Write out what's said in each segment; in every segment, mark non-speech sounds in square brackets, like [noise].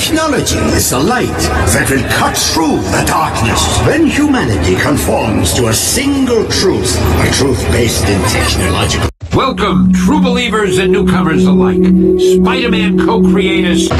technology is a light that will cut through the darkness. When humanity conforms to a single truth, a truth based in technological. Welcome, true believers and newcomers alike. Spider-Man co-creators.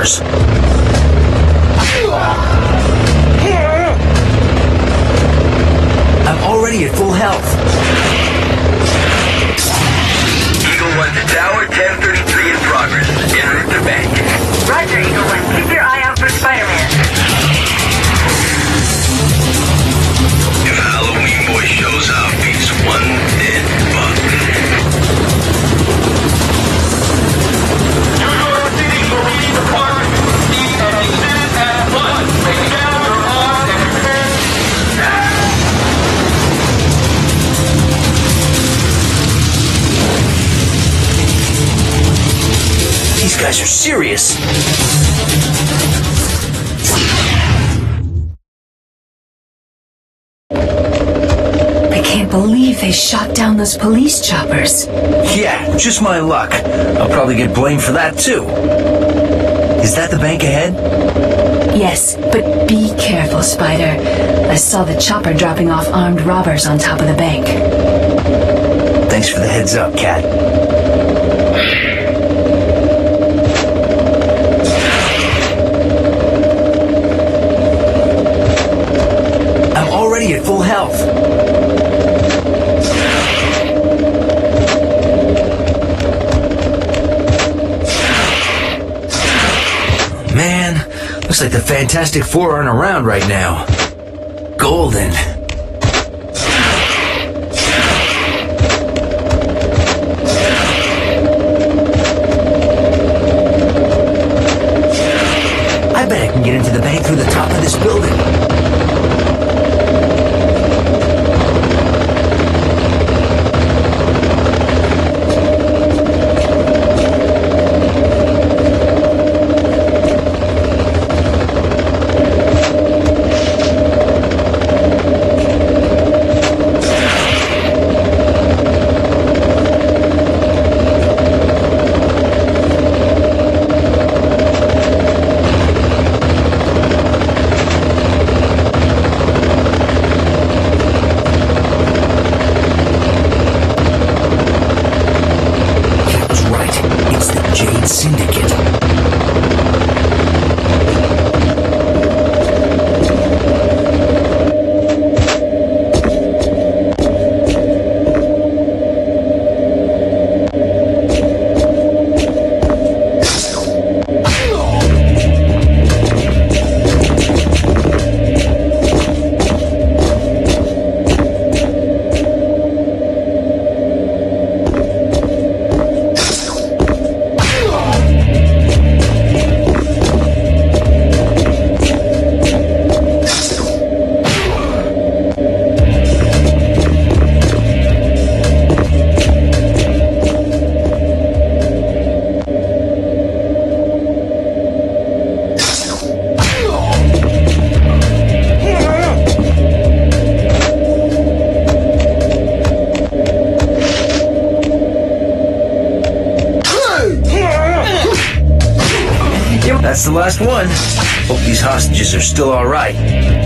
Police those police choppers. Yeah, just my luck. I'll probably get blamed for that too. Is that the bank ahead? Yes, but be careful, Spider. I saw the chopper dropping off armed robbers on top of the bank. Thanks for the heads up, Cat. Looks like the Fantastic Four aren't around right now. Golden. Hope these hostages are still alright. Well,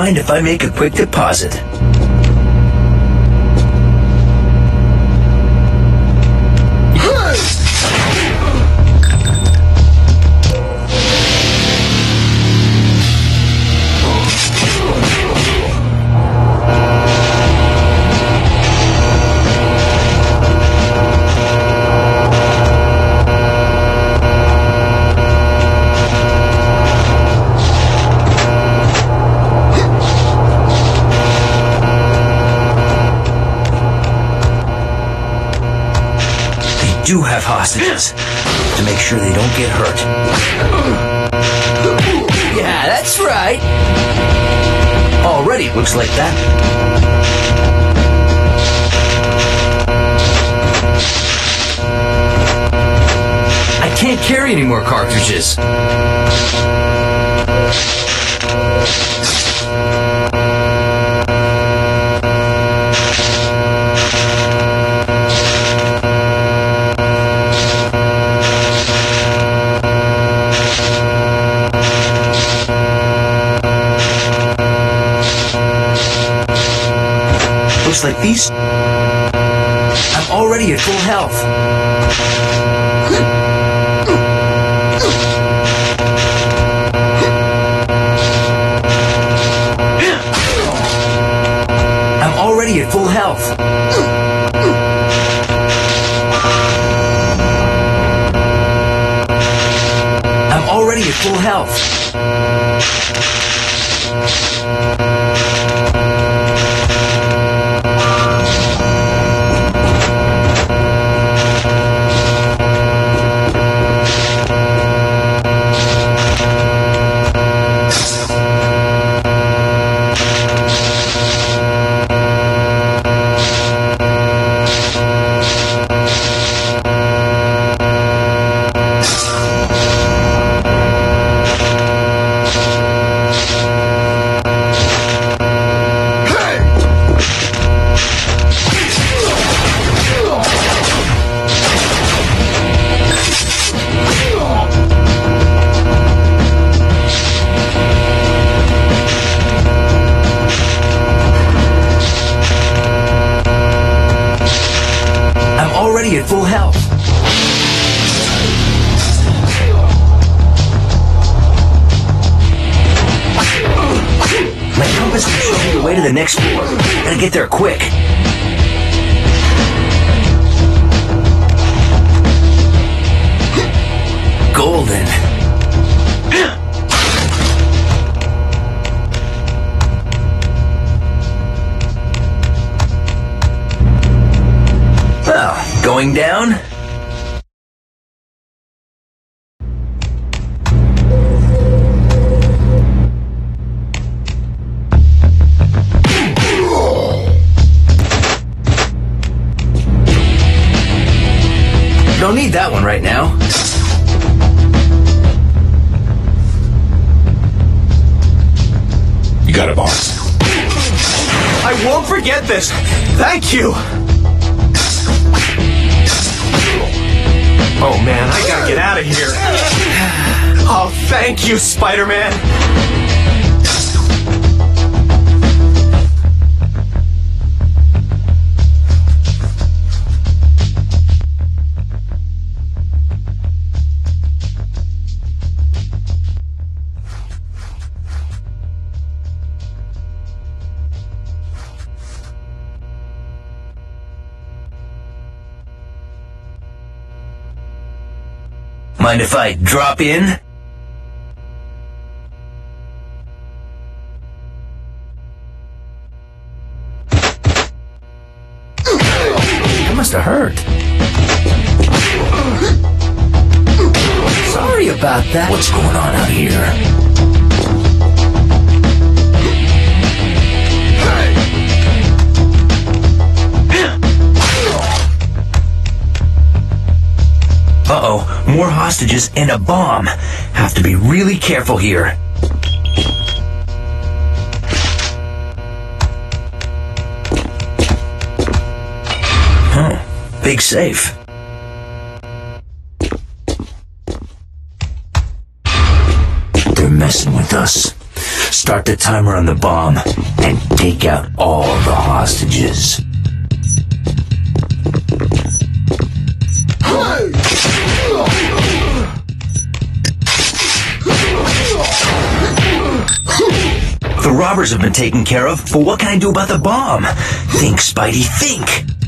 mind if I make a quick deposit. Hostages to make sure they don't get hurt. Yeah, that's right. Already looks like that. I can't carry any more cartridges. Like these. I'm already at full health. I'm already at full health. I'm already at full health. Next floor. Gotta get there quick. Golden. Well, going down? You. Oh man, I gotta get out of here. [sighs] Oh, thank you, Spider Mind if I drop in? And a bomb. Have to be really careful here. Huh, big safe. They're messing with us. Start the timer on the bomb and take out all the hostages. The robbers have been taken care of, but what can I do about the bomb? Think, Spidey, think!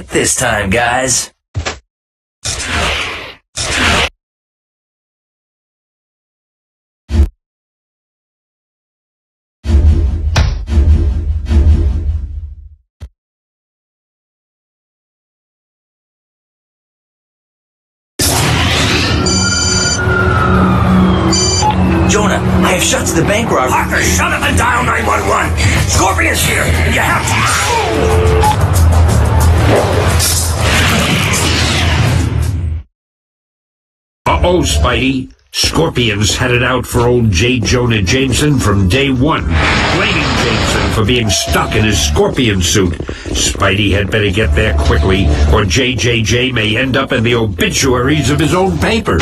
Not this time, guys. Jonah, I have shot to the bank robbery. Parker, shut up and dial 911. Scorpion's here. You have to. Uh-oh, Spidey. Scorpions headed out for old J. Jonah Jameson from day one, blaming Jameson for being stuck in his scorpion suit. Spidey had better get there quickly, or JJJ may end up in the obituaries of his own paper.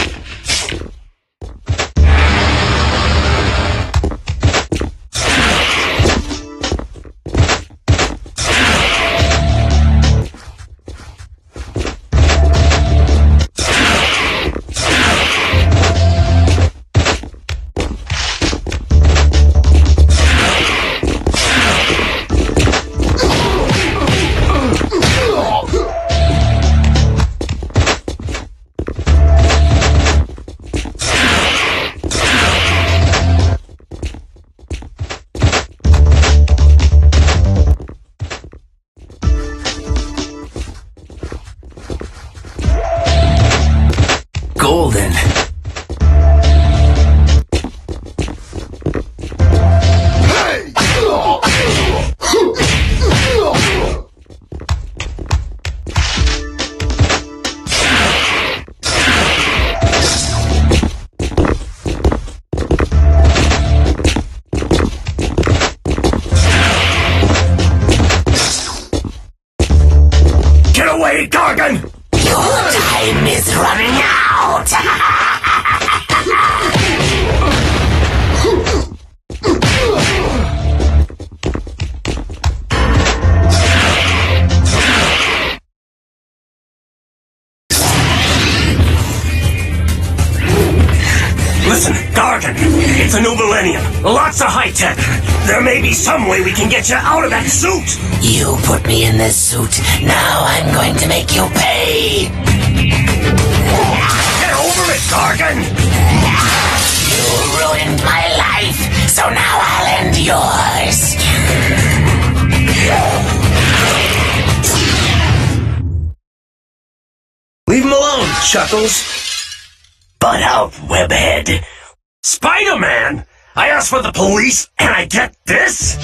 For the police, and I get this?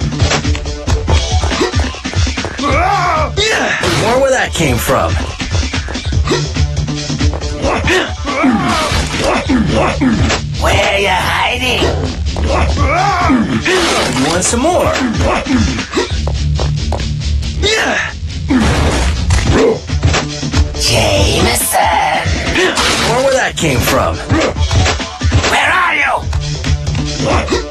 [laughs] Wonder where that came from. Where are you hiding? You want some more? Yeah. Jameson! Wonder where that came from. Where are you?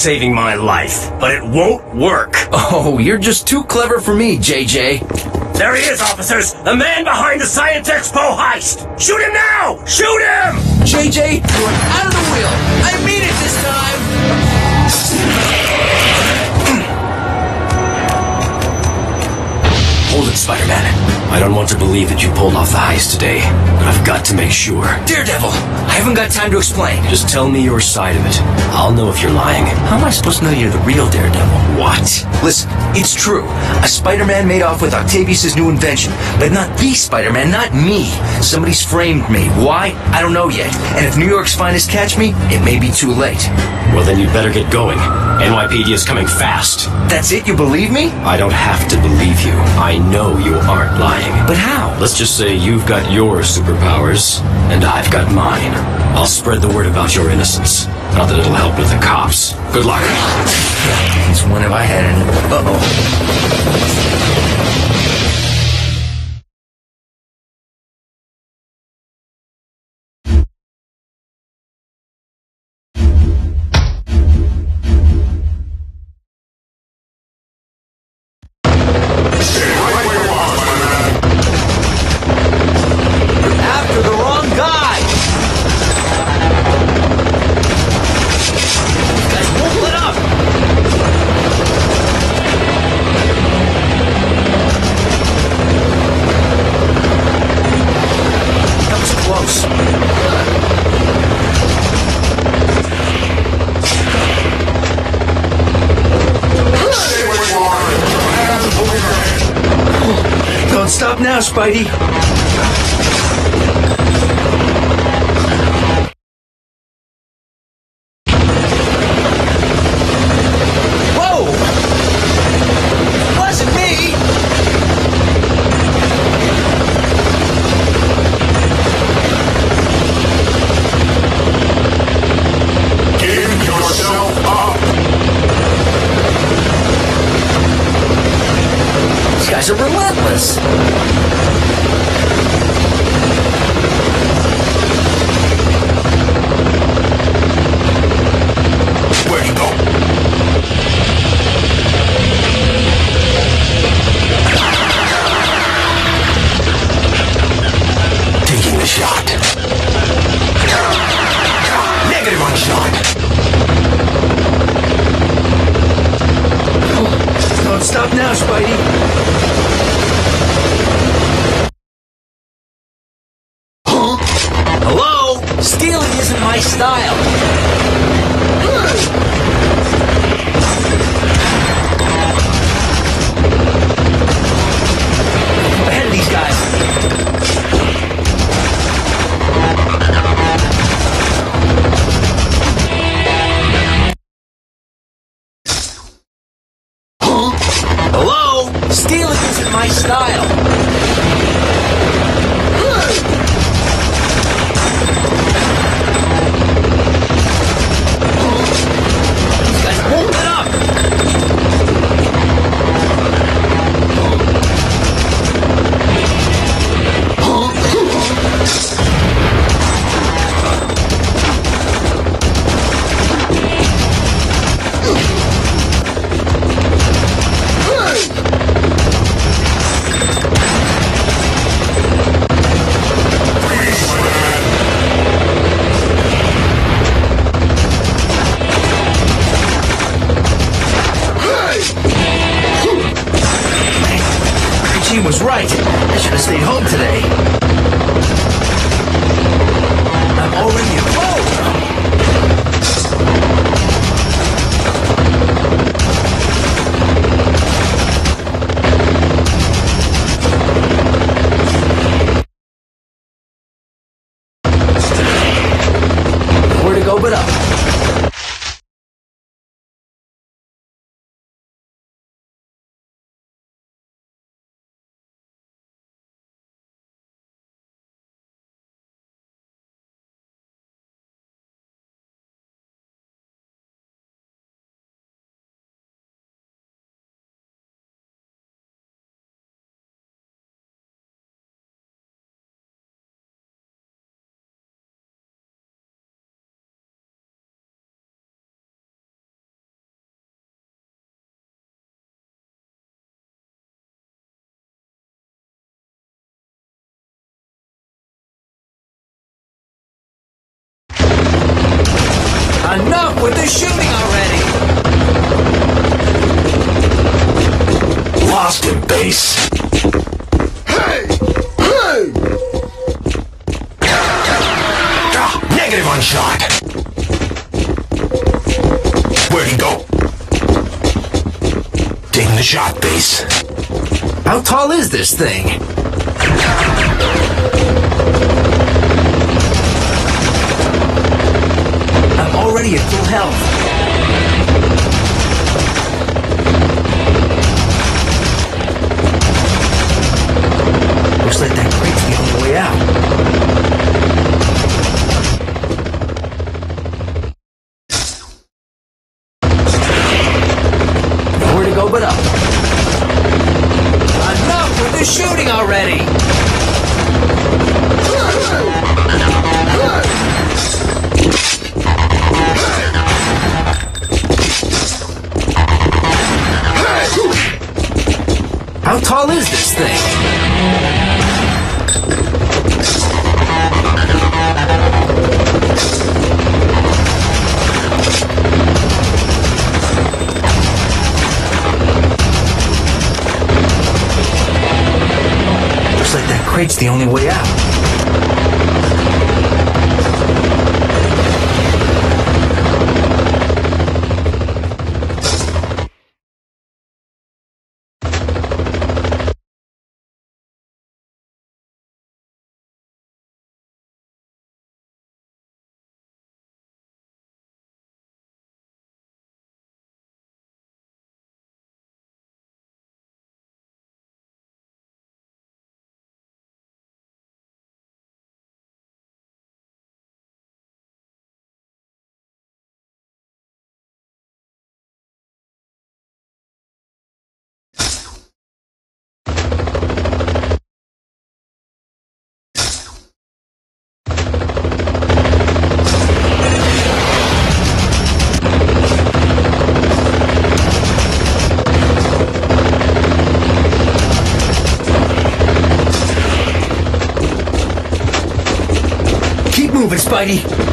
Saving my life, but it won't work. Oh, you're just too clever for me, JJ. There he is, officers! The man behind the Science Expo heist! Shoot him now! Shoot him! JJ, you're out of the wheel. I mean it this time. Hold it, Spider-Man. I don't want to believe that you pulled off the heist today, but I've got to make sure. Daredevil, I haven't got time to explain. Just tell me your side of it. I'll know if you're lying. How am I supposed to know you're the real Daredevil? What? Listen, it's true. A Spider-Man made off with Octavius' new invention, but not the Spider-Man, not me. Somebody's framed me. Why? I don't know yet. And if New York's finest catch me, it may be too late. Well, then you'd better get going. NYPD is coming fast. That's it? You believe me? I don't have to believe you. I know you aren't lying. But how? Let's just say you've got your superpowers, and I've got mine. I'll spread the word about your innocence. Not that it'll help with the cops. Good luck. Since when have I had any? Uh-oh. Guys are relentless. Shooting already! Lost in base. Hey! Hey! Ah, negative on shot. Where'd he go? Taking the shot, base. How tall is this thing? I'm already at full health. Spidey!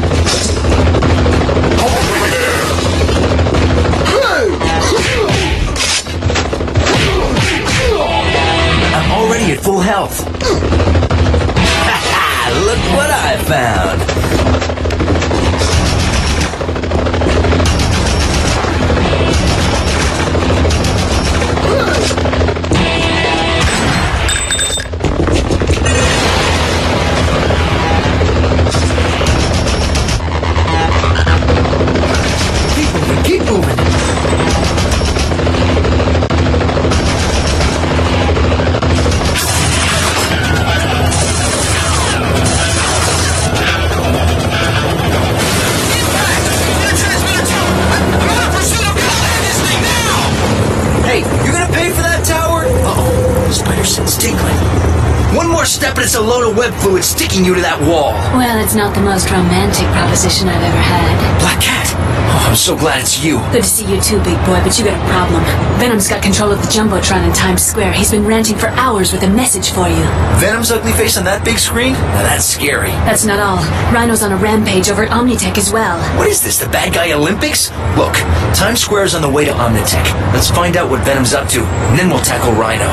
Sticking you to that wall. Well, it's not the most romantic proposition I've ever had. Black Cat. Oh, I'm so glad it's you. Good to see you too, big boy, but you got a problem. Venom's got control of the Jumbotron in Times Square. He's been ranting for hours with a message for you. Venom's ugly face on that big screen? Now that's scary. That's not all. Rhino's on a rampage over at Omnitech as well. What is this, the bad guy Olympics? Look, Times Square is on the way to Omnitech. Let's find out what Venom's up to, and then we'll tackle Rhino.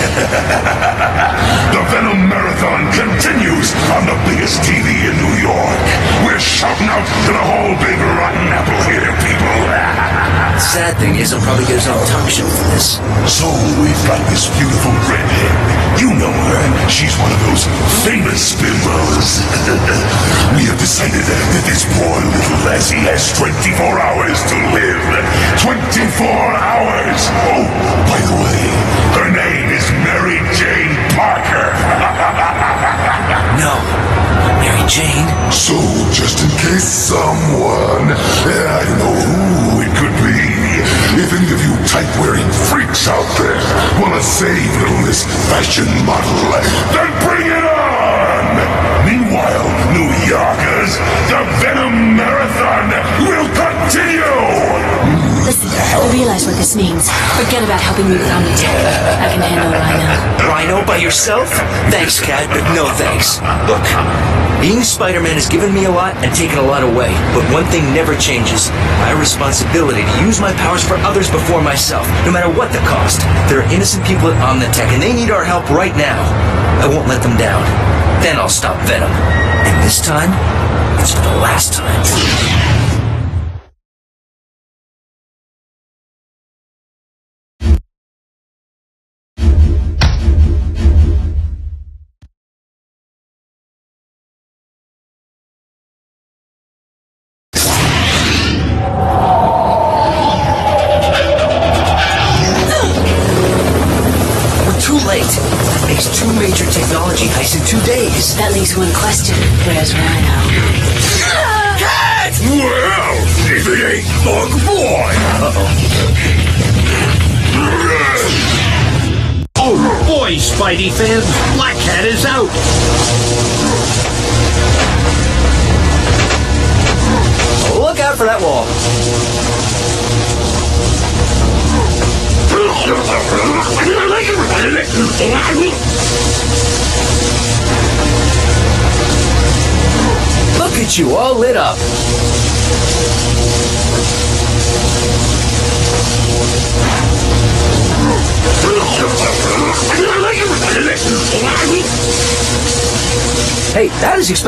[laughs] the Venom Marathon continues on the biggest TV in New York. We're shouting out to the whole big rotten apple here, people. [laughs] Sad thing is, I'll probably get his own talk show for this. So we've got this beautiful redhead. You know her. She's one of those famous bimbos. [laughs] we have decided that this poor little lassie has 24 hours to live. 24 hours! Oh, by the way, her name is Mary Jane Parker. [laughs] No. Mary Jane? So, just in case someone, I don't know who it could be, if any of you type-wearing freaks out there want to save little Miss Fashion Model, then bring it on! Meanwhile, New Yorkers, the Venom Marathon will continue! Listen, I realize what this means. Forget about helping me with Omnitech. I can handle Rhino. Rhino by yourself? Thanks, Cat, but no thanks. Look, being Spider-Man has given me a lot and taken a lot away, but one thing never changes. My responsibility to use my powers for others before myself, no matter what the cost. There are innocent people at Omnitech, and they need our help right now. I won't let them down. Then I'll stop Venom. And this time, it's for the last time.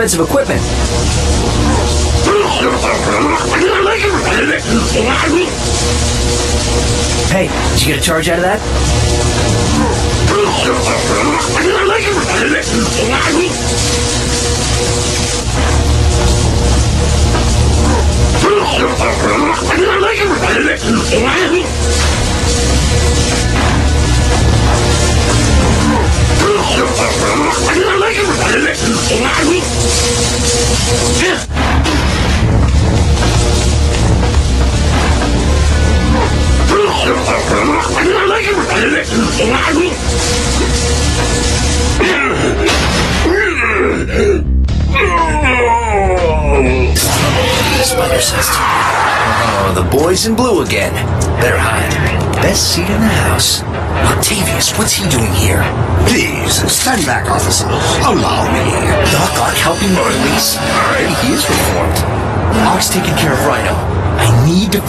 Expensive equipment. Hey, did you get a charge out of that?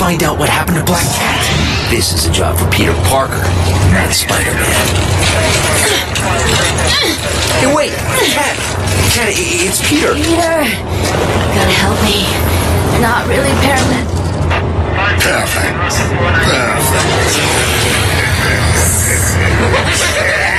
Find out what happened to Black Cat. This is a job for Peter Parker, not Spider-Man. Hey, wait! Cat! Cat, i- i- it's Peter! Peter, gotta help me. Not really, Paraman. Perfect. Perfect. [laughs]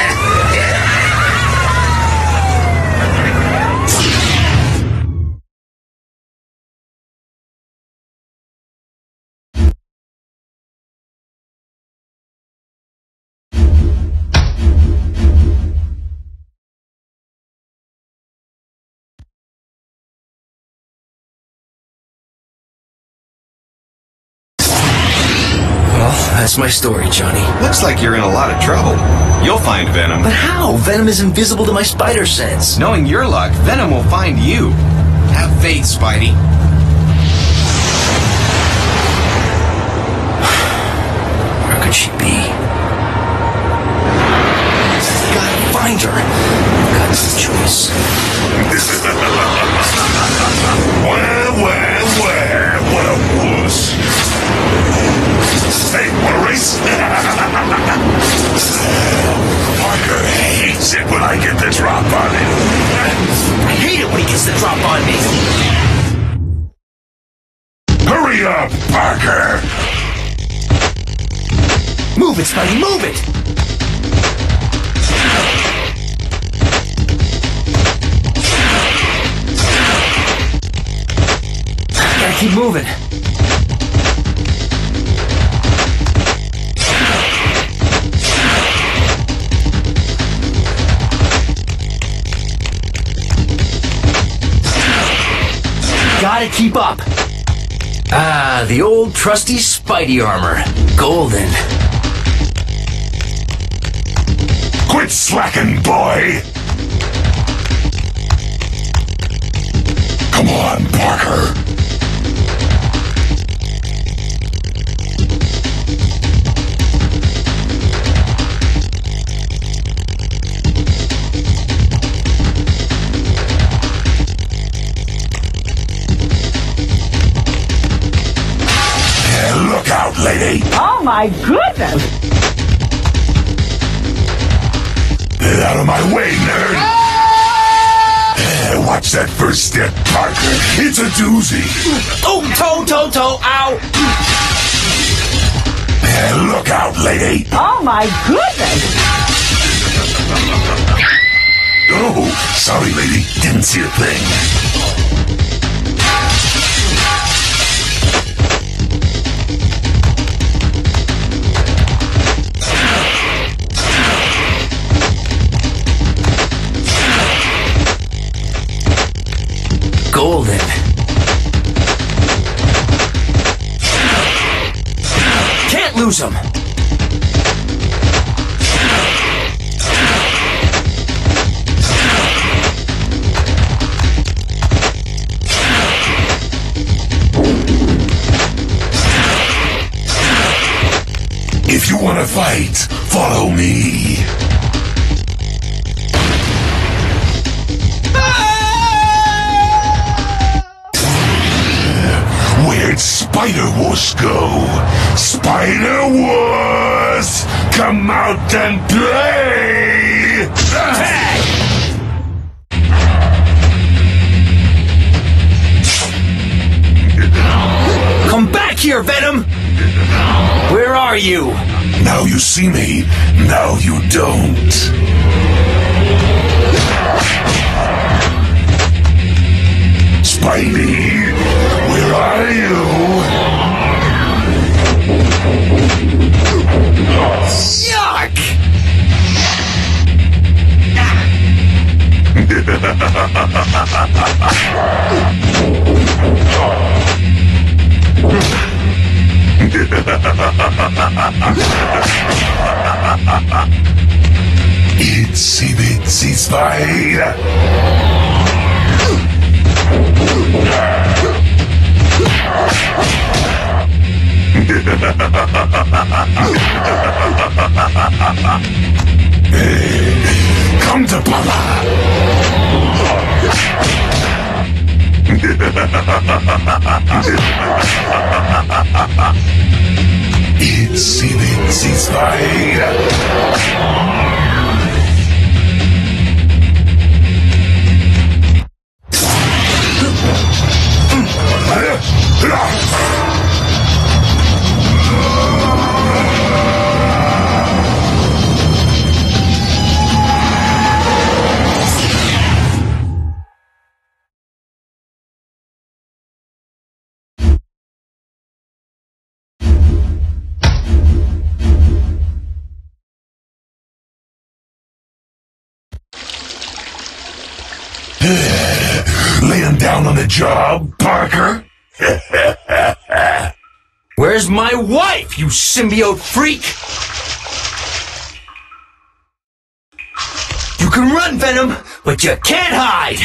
that's my story, Johnny. Looks like you're in a lot of trouble. You'll find Venom. But how? Venom is invisible to my spider sense. Knowing your luck, Venom will find you. Have faith, Spidey. Where could she be? Gotta find her. Got no choice. [laughs] Parker hates it when I get the drop on him. I hate it when he gets the drop on me. Hurry up, Parker! Move it, Spidey, move it! Gotta keep moving. Gotta keep up. Ah, the old trusty Spidey armor. Golden. Quit slacking, boy! Come on, Parker. Lady! Oh my goodness! Get out of my way, nerd! Eh, Watch that first step, Parker. It's a doozy. Oh, toe, toe, toe, ow! Eh, Look out, lady. Oh my goodness! Oh, sorry, lady. Didn't see a thing. Golden. Can't lose him. If you want to fight, follow me. Where'd Spider Wars go? Spider Wars! Come out and play! Come back here, Venom! Where are you? Now you see me, now you don't. Spidey, are you? Yuck! Itsy spider. Come to Papa. Itsy bitsy spider. Laying down on the job, Parker? [laughs] Where's my wife, you symbiote freak? You can run, Venom, but you can't hide!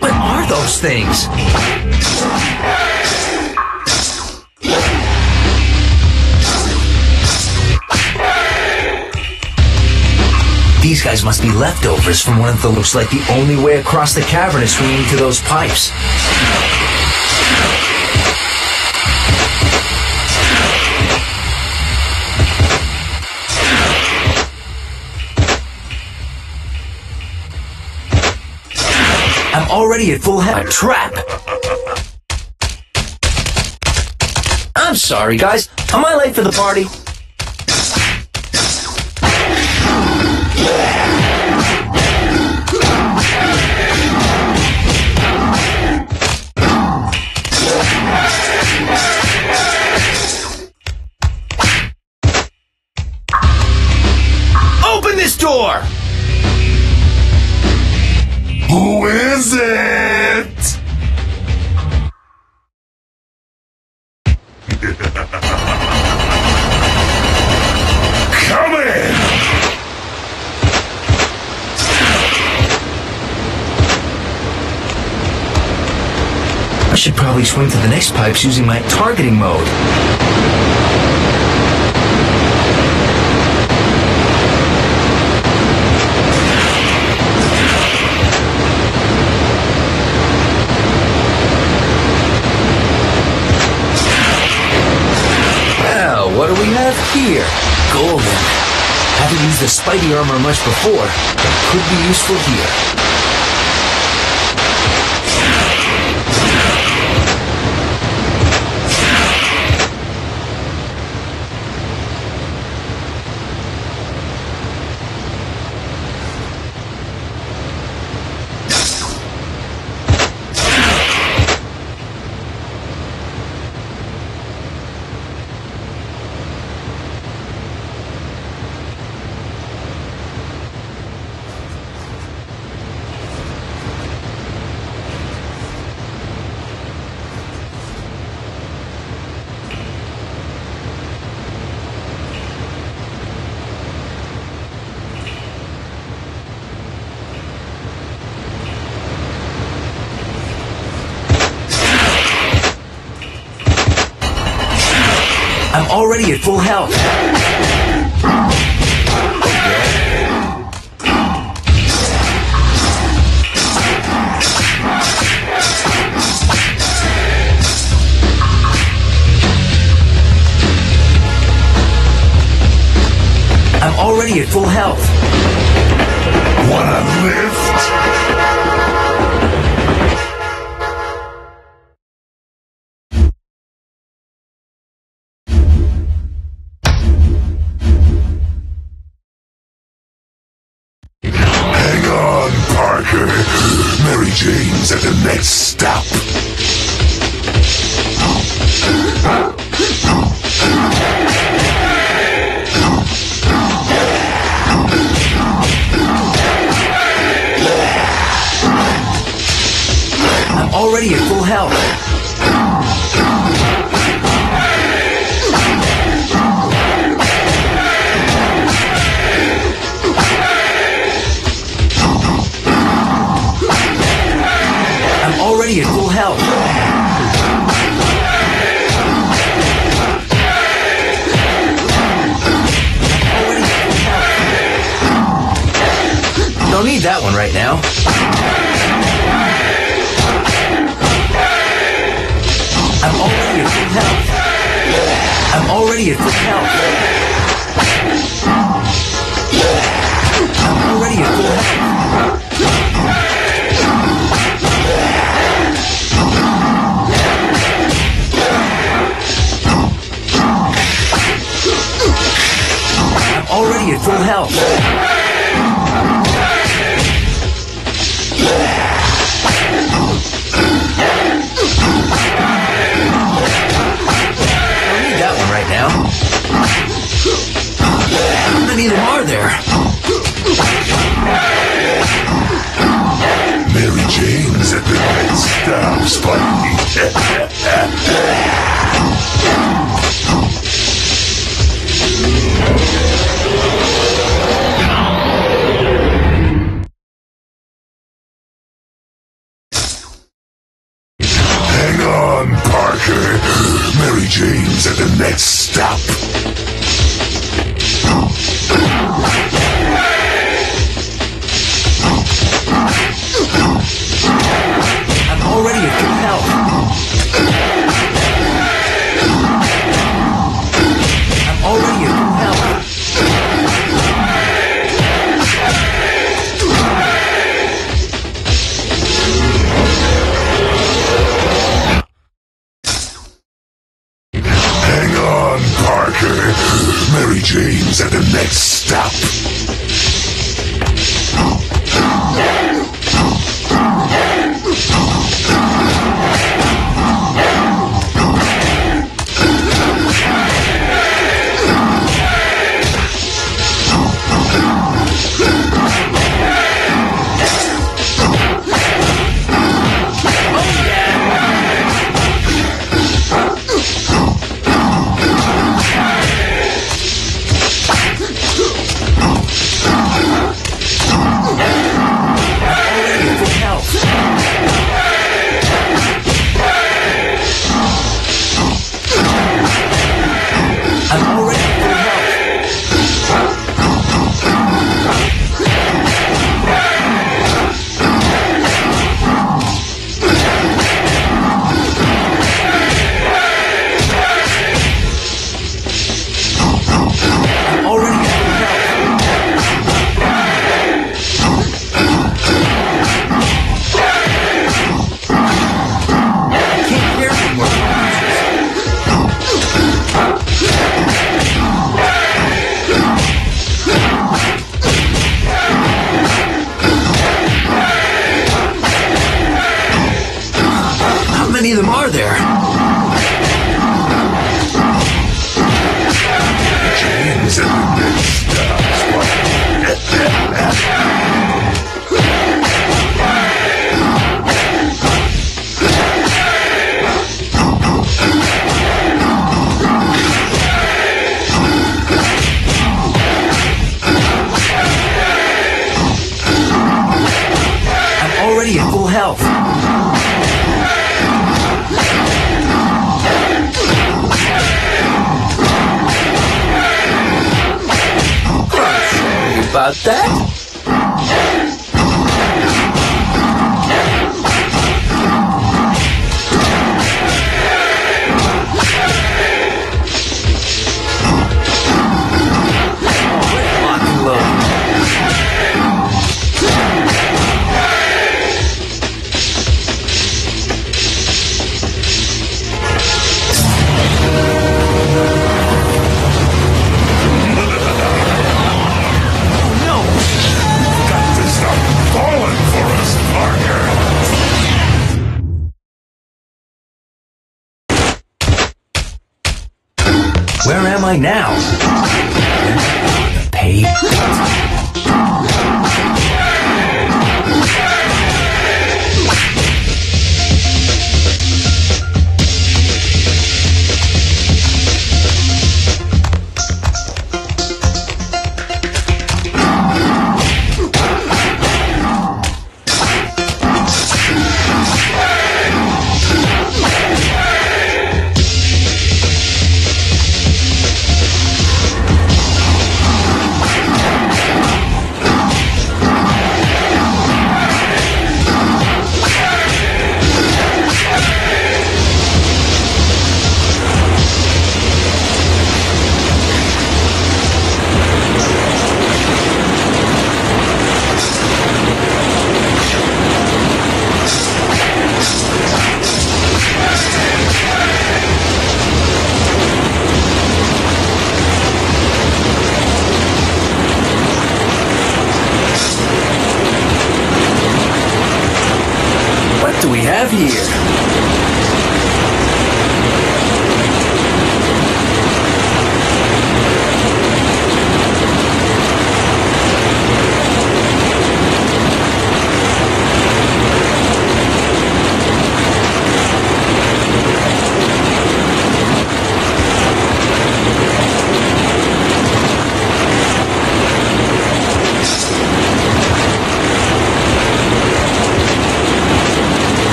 What are those things? These guys must be leftovers from one of the looks like the only way across the cavern is swinging to those pipes. I'm already at full head. A trap! I'm sorry, guys. Am I late for the party? door! Who is it? Come in! I should probably swing to the next pipes using my targeting mode. Here, Golden. Haven't used the Spidey armor much before, but could be useful here. Let's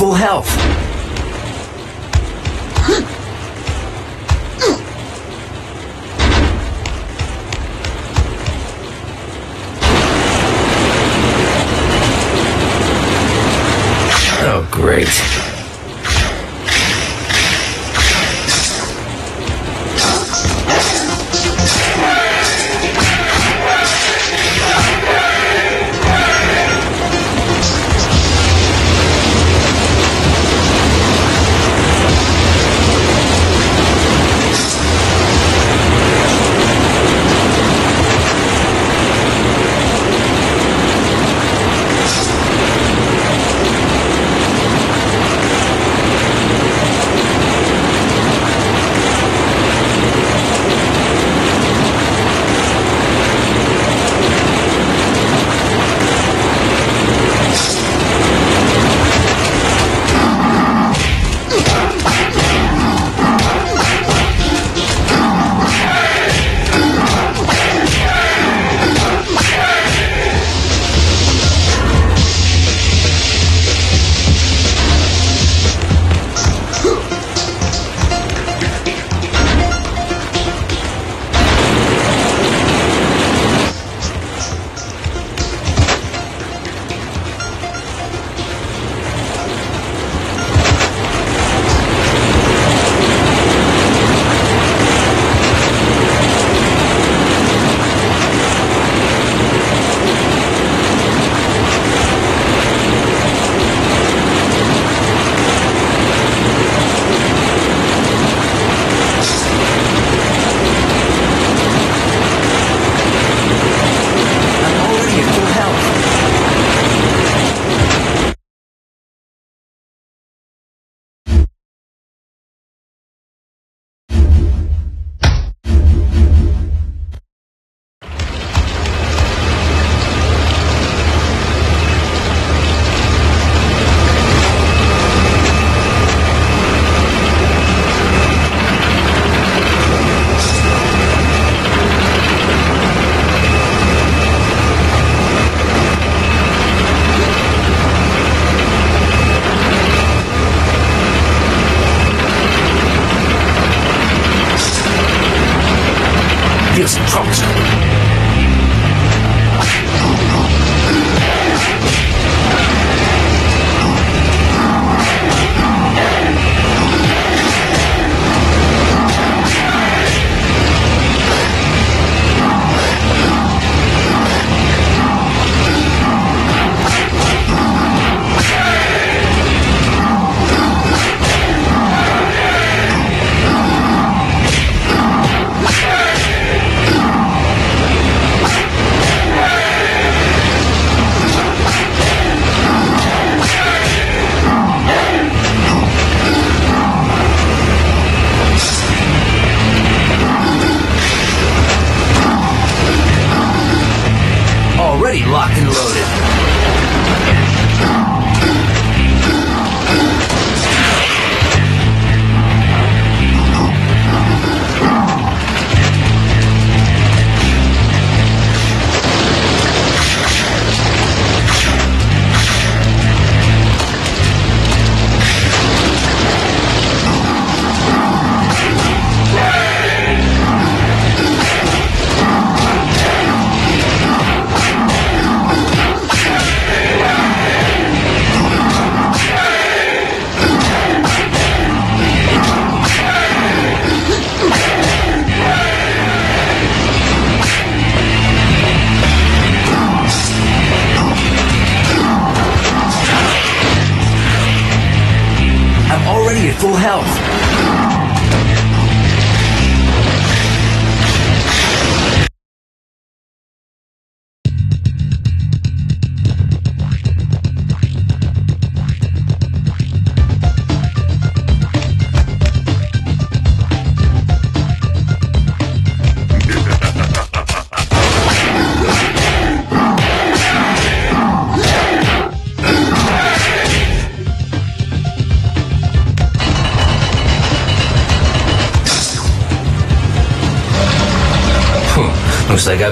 full health.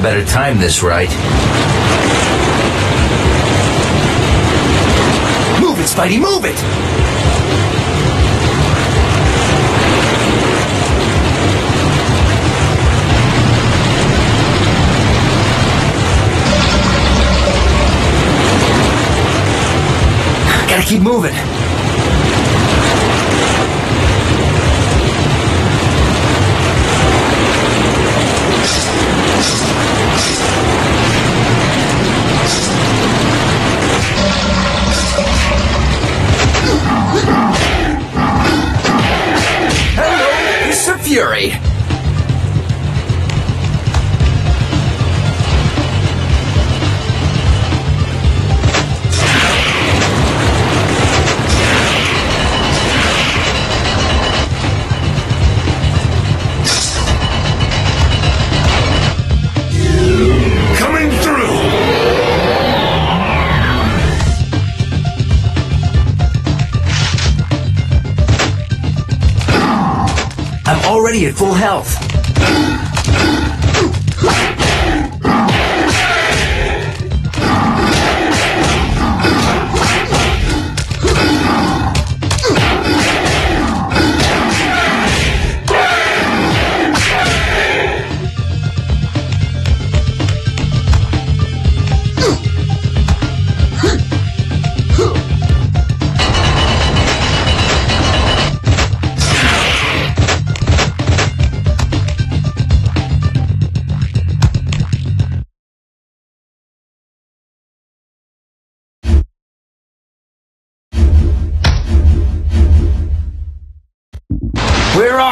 Better time this right.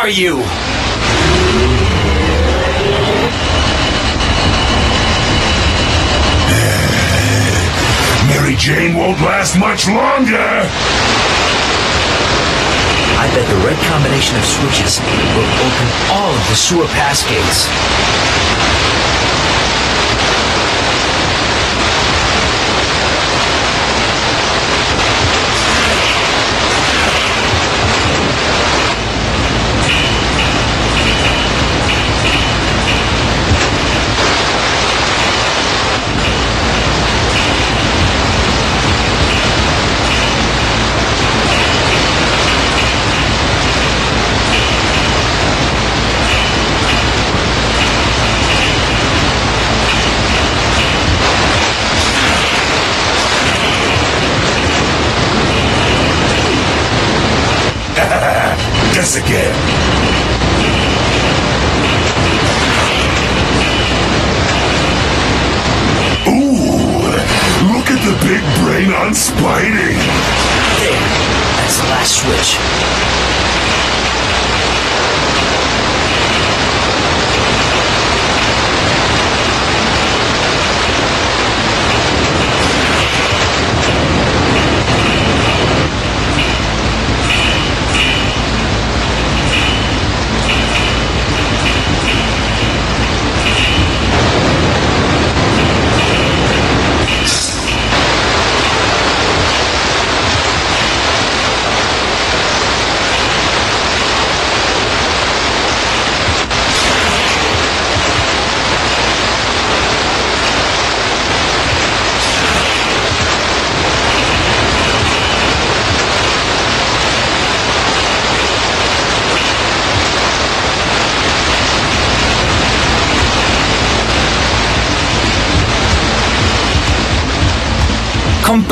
Are you? Mary Jane won't last much longer! I bet the red combination of switches will open all of the sewer pass gates.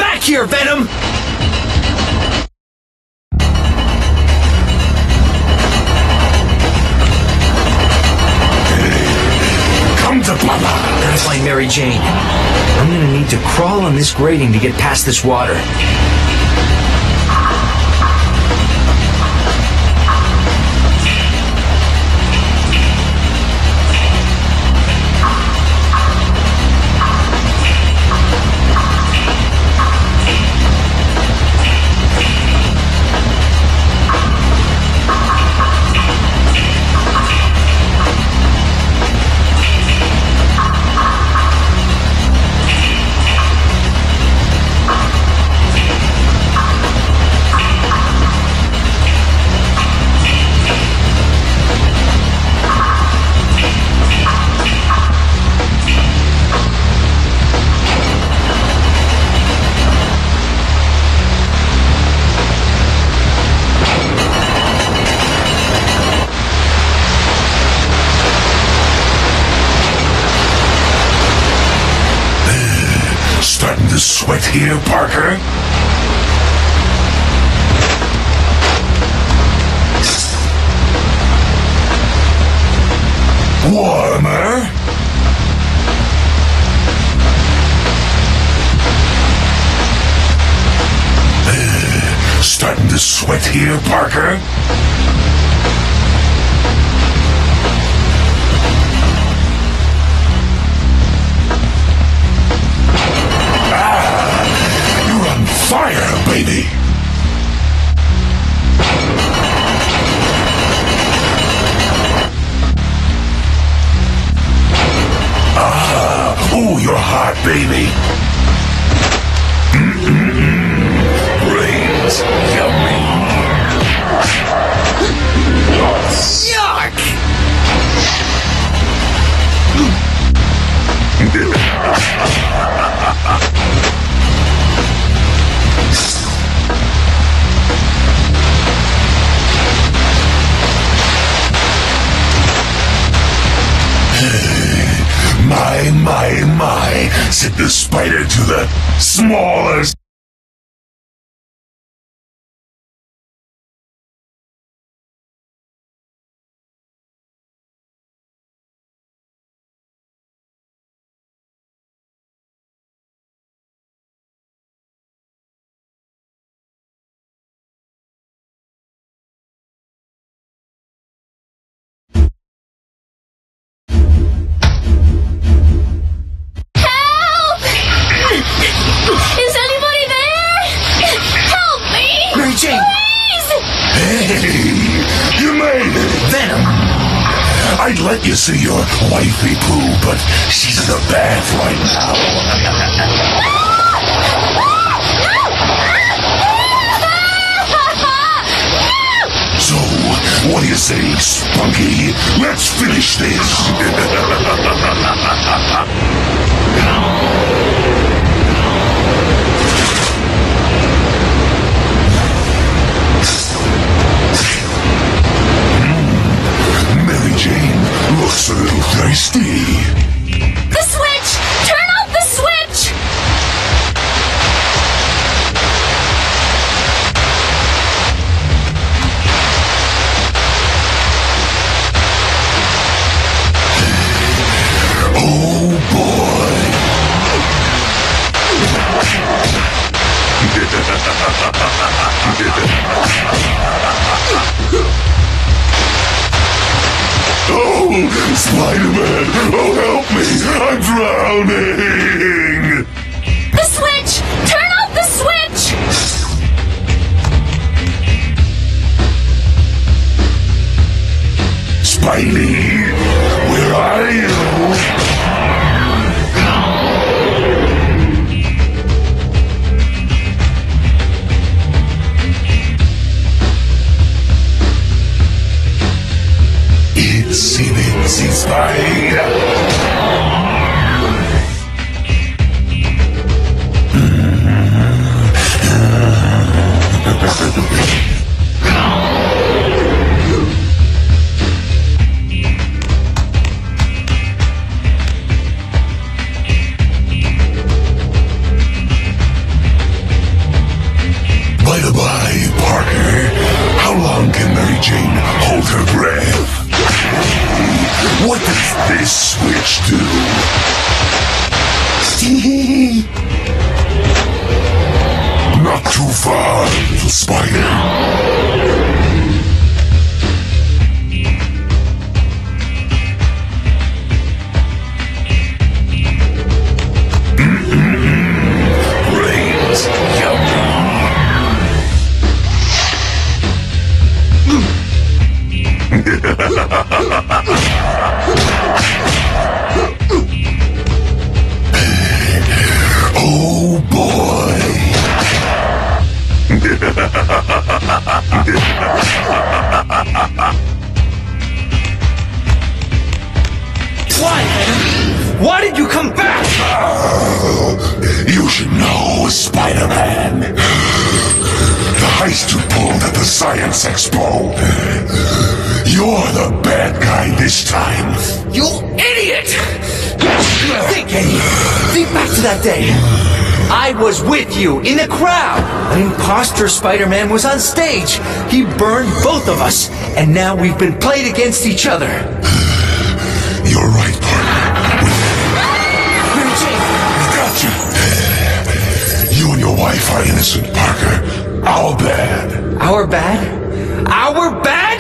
Back here, Venom! Come to Papa! Gotta find Mary Jane. I'm gonna need to crawl on this grating to get past this water. Here, Parker? Warmer? Uh, Starting to sweat here, Parker? The spider to the smallest. You see your wifey poo, but she's in the bath right now. So, what do you say, Spunky? Let's finish this. [laughs] little now we've been played against each other. You're right, partner. Mary Jane, Gotcha. You and your wife are innocent, Parker. Our bad. our bad? Our bad?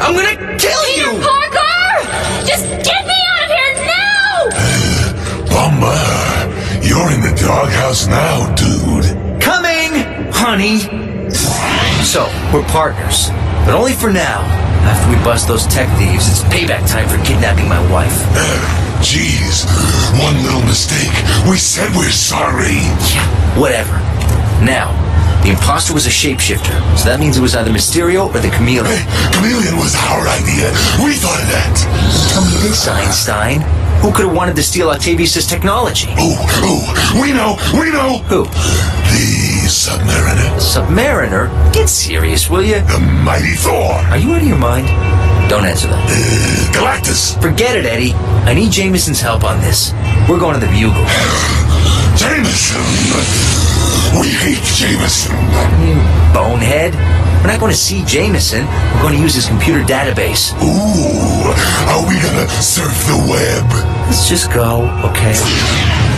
I'm gonna kill Peter you! Parker! Just get me out of here now! Bummer. You're in the doghouse now, dude. Coming, honey. So, we're partners, but only for now. After we bust those tech thieves, it's payback time for kidnapping my wife. Uh, Jeez, one little mistake. We said we're sorry. Yeah, whatever. Now, the imposter was a shapeshifter, so that means it was either Mysterio or the Chameleon. Hey, Chameleon was our idea. We thought of that. Tell me this, Einstein. Who could have wanted to steal Octavius' technology? Oh, oh, we know, we know. Who? The Submariner. Submariner? Get serious, will you? The Mighty Thor. Are you out of your mind? Don't answer that. Uh, Galactus. Forget it, Eddie. I need Jameson's help on this. We're going to the Bugle. [sighs] Jameson. We hate Jameson. You bonehead. We're not going to see Jameson. We're going to use his computer database. Ooh, are we gonna surf the web? Let's just go, okay?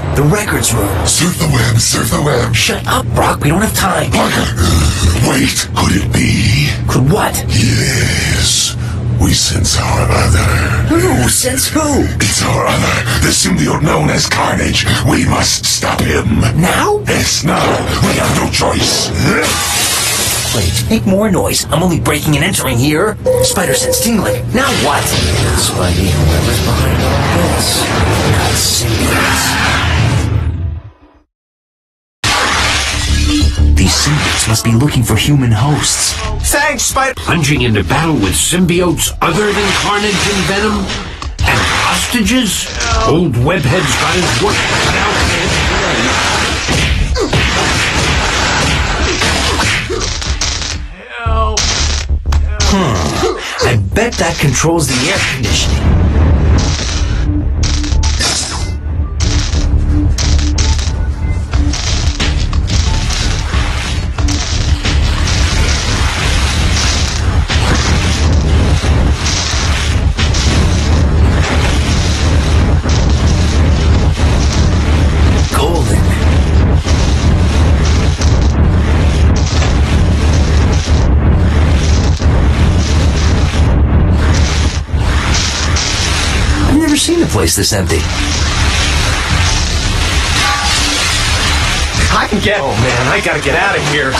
Here the records room. Surf the web, surf the web. Shut up, Brock. We don't have time. Parker, wait, could it be? Could what? Yes, we sense our other. Who? Sense who? It's our other, the symbiote known as Carnage. We must stop him. Now? Yes, now. We have no choice. Wait, make more noise. I'm only breaking and entering here. Spider sense tingling. Now what? Spidey, whoever's behind all this. Got symbiotes. Symbiotes must be looking for human hosts. Thanks, Spider. Plunging into battle with symbiotes other than Carnage and Venom? And hostages? Old Webhead's got his work cut out, man. I bet that controls the air conditioning. Place this empty. I can get. Oh man, I gotta get out of here.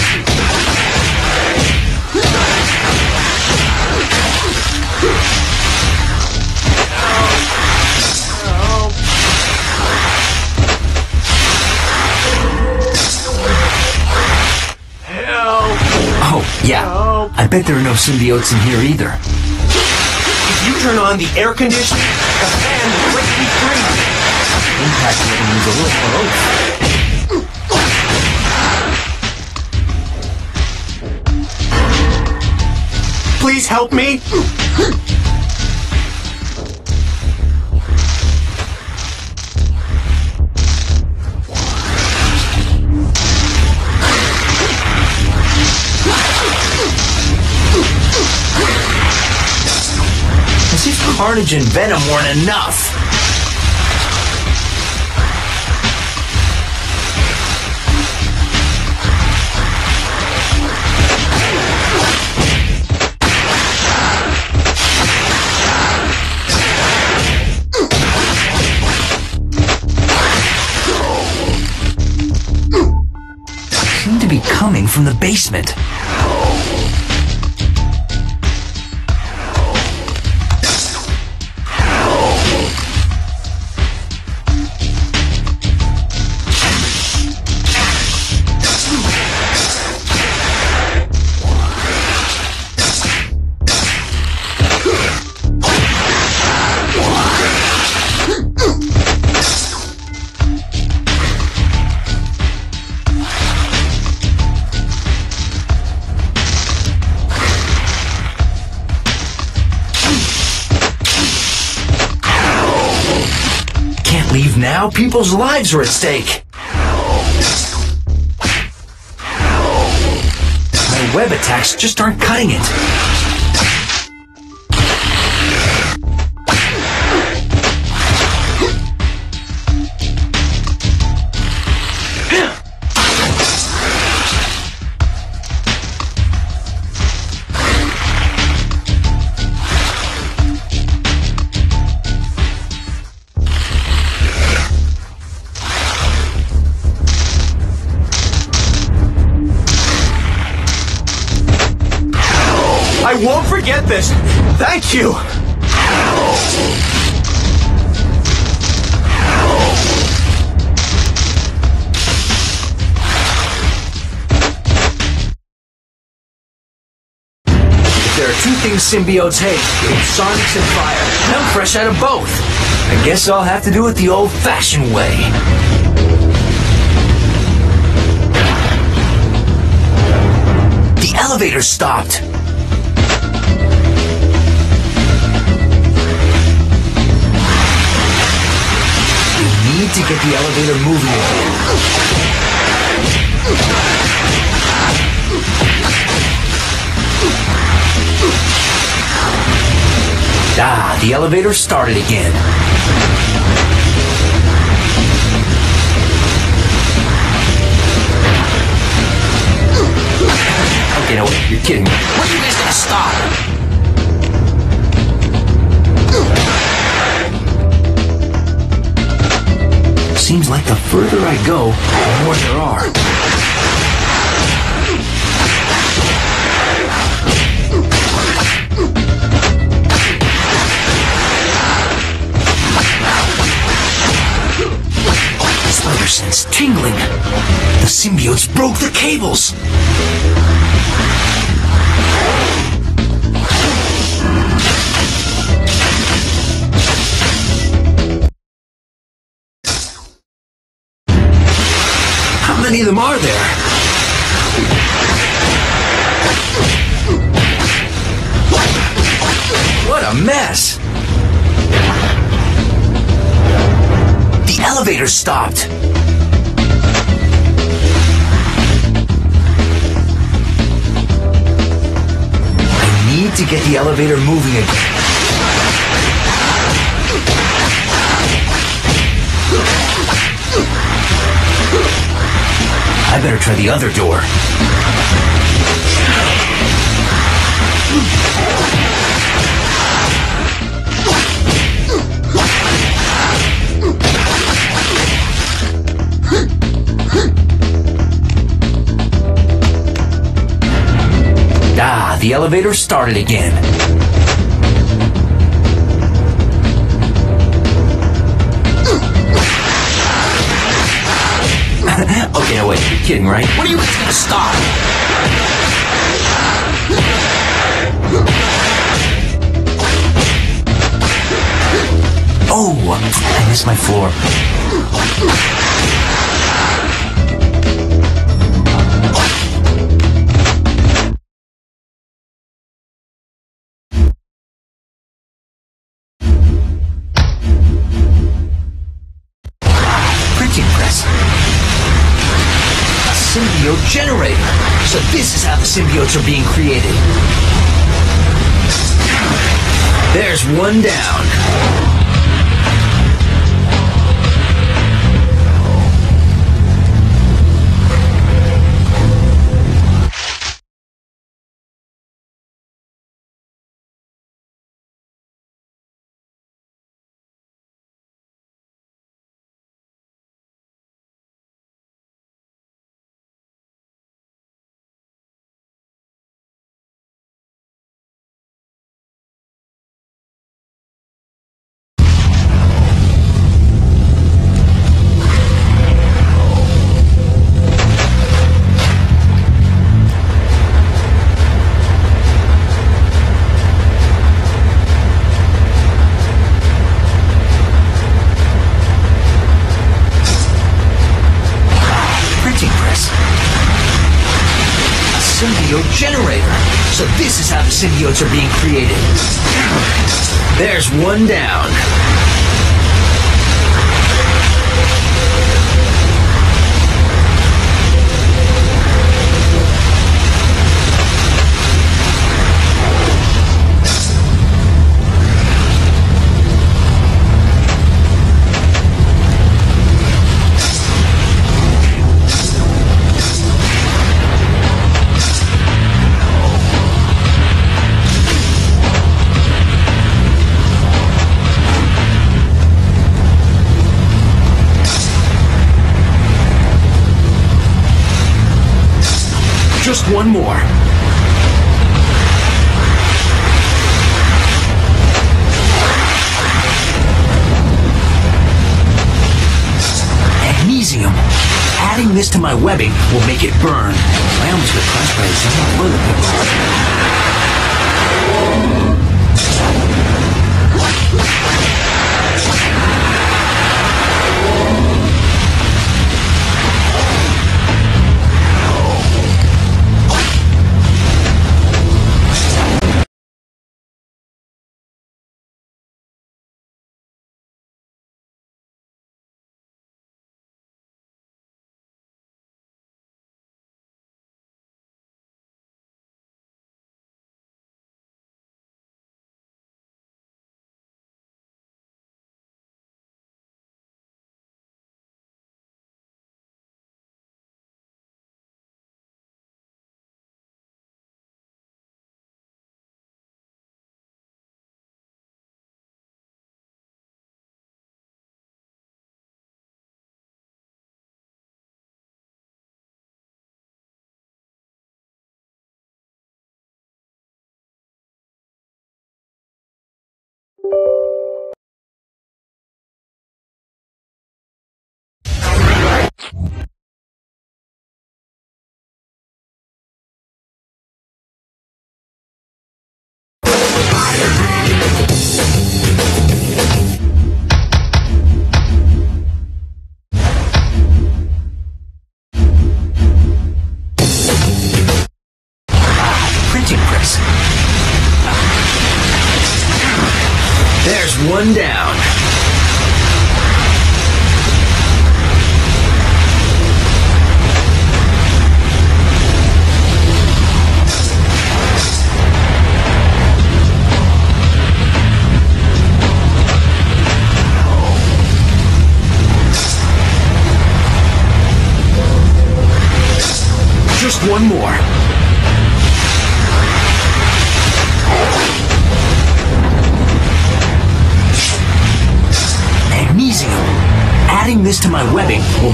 Help! Oh, yeah. I bet there are no symbiotes in here either. If you turn on the air conditioning, the fan will break free. Impact. Please help me. Carnage and Venom weren't enough. To be coming from the basement. People's lives are at stake. My web attacks just aren't cutting it. Symbiotes hate, sonics and fire. And I'm fresh out of both. I guess I'll have to do it the old-fashioned way. The elevator stopped. We need to get the elevator moving again. Ah, the elevator started again. Okay, no, wait, you're kidding me. When are you guys gonna stop? Seems like the further I go, the more there are. Sense tingling. The symbiotes broke the cables. How many of them are there? What a mess! The elevator stopped. Need to get the elevator moving again. I better try the other door. The elevator started again. [laughs] okay, now wait, you're kidding, right? What are you guys gonna stop? Oh, I missed my floor. Symbiotes are being created. There's one down. Are being created. There's one down. My webbing will make it burn. I almost got crushed by a giant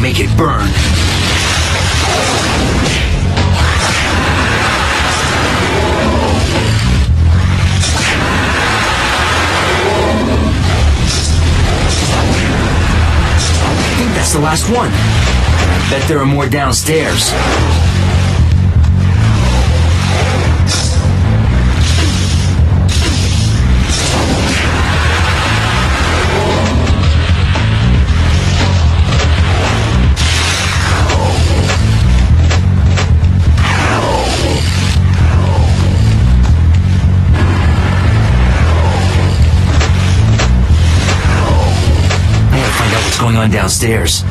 make it burn. I think that's the last one. Bet there are more downstairs. Going on downstairs.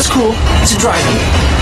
That's cool. It's a drive-in.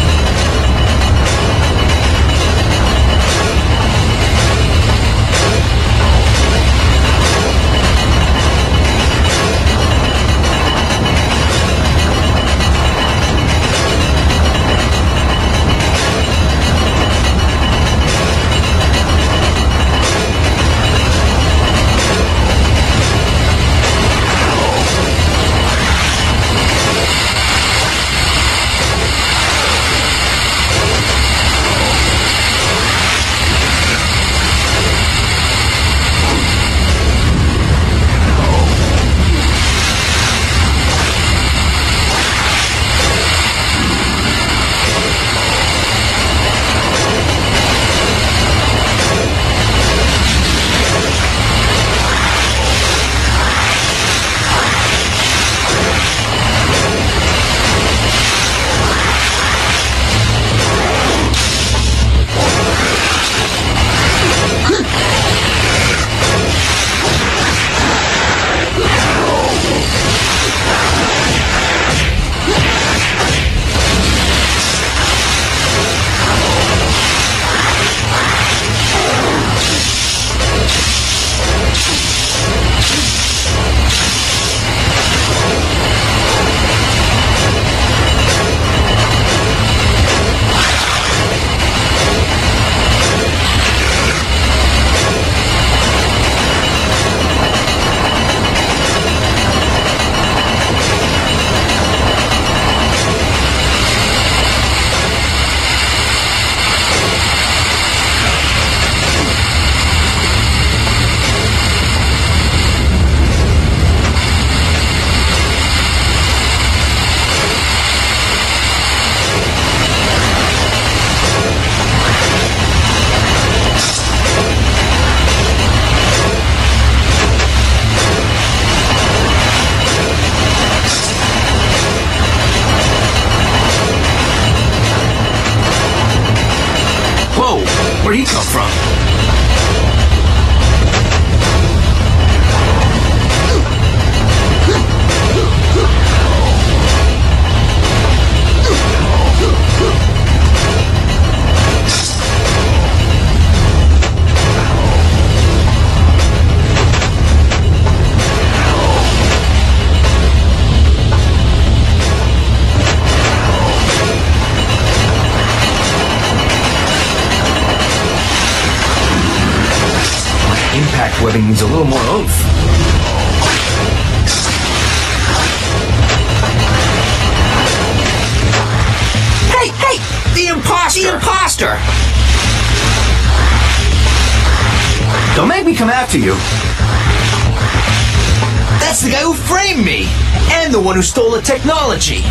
solar technology.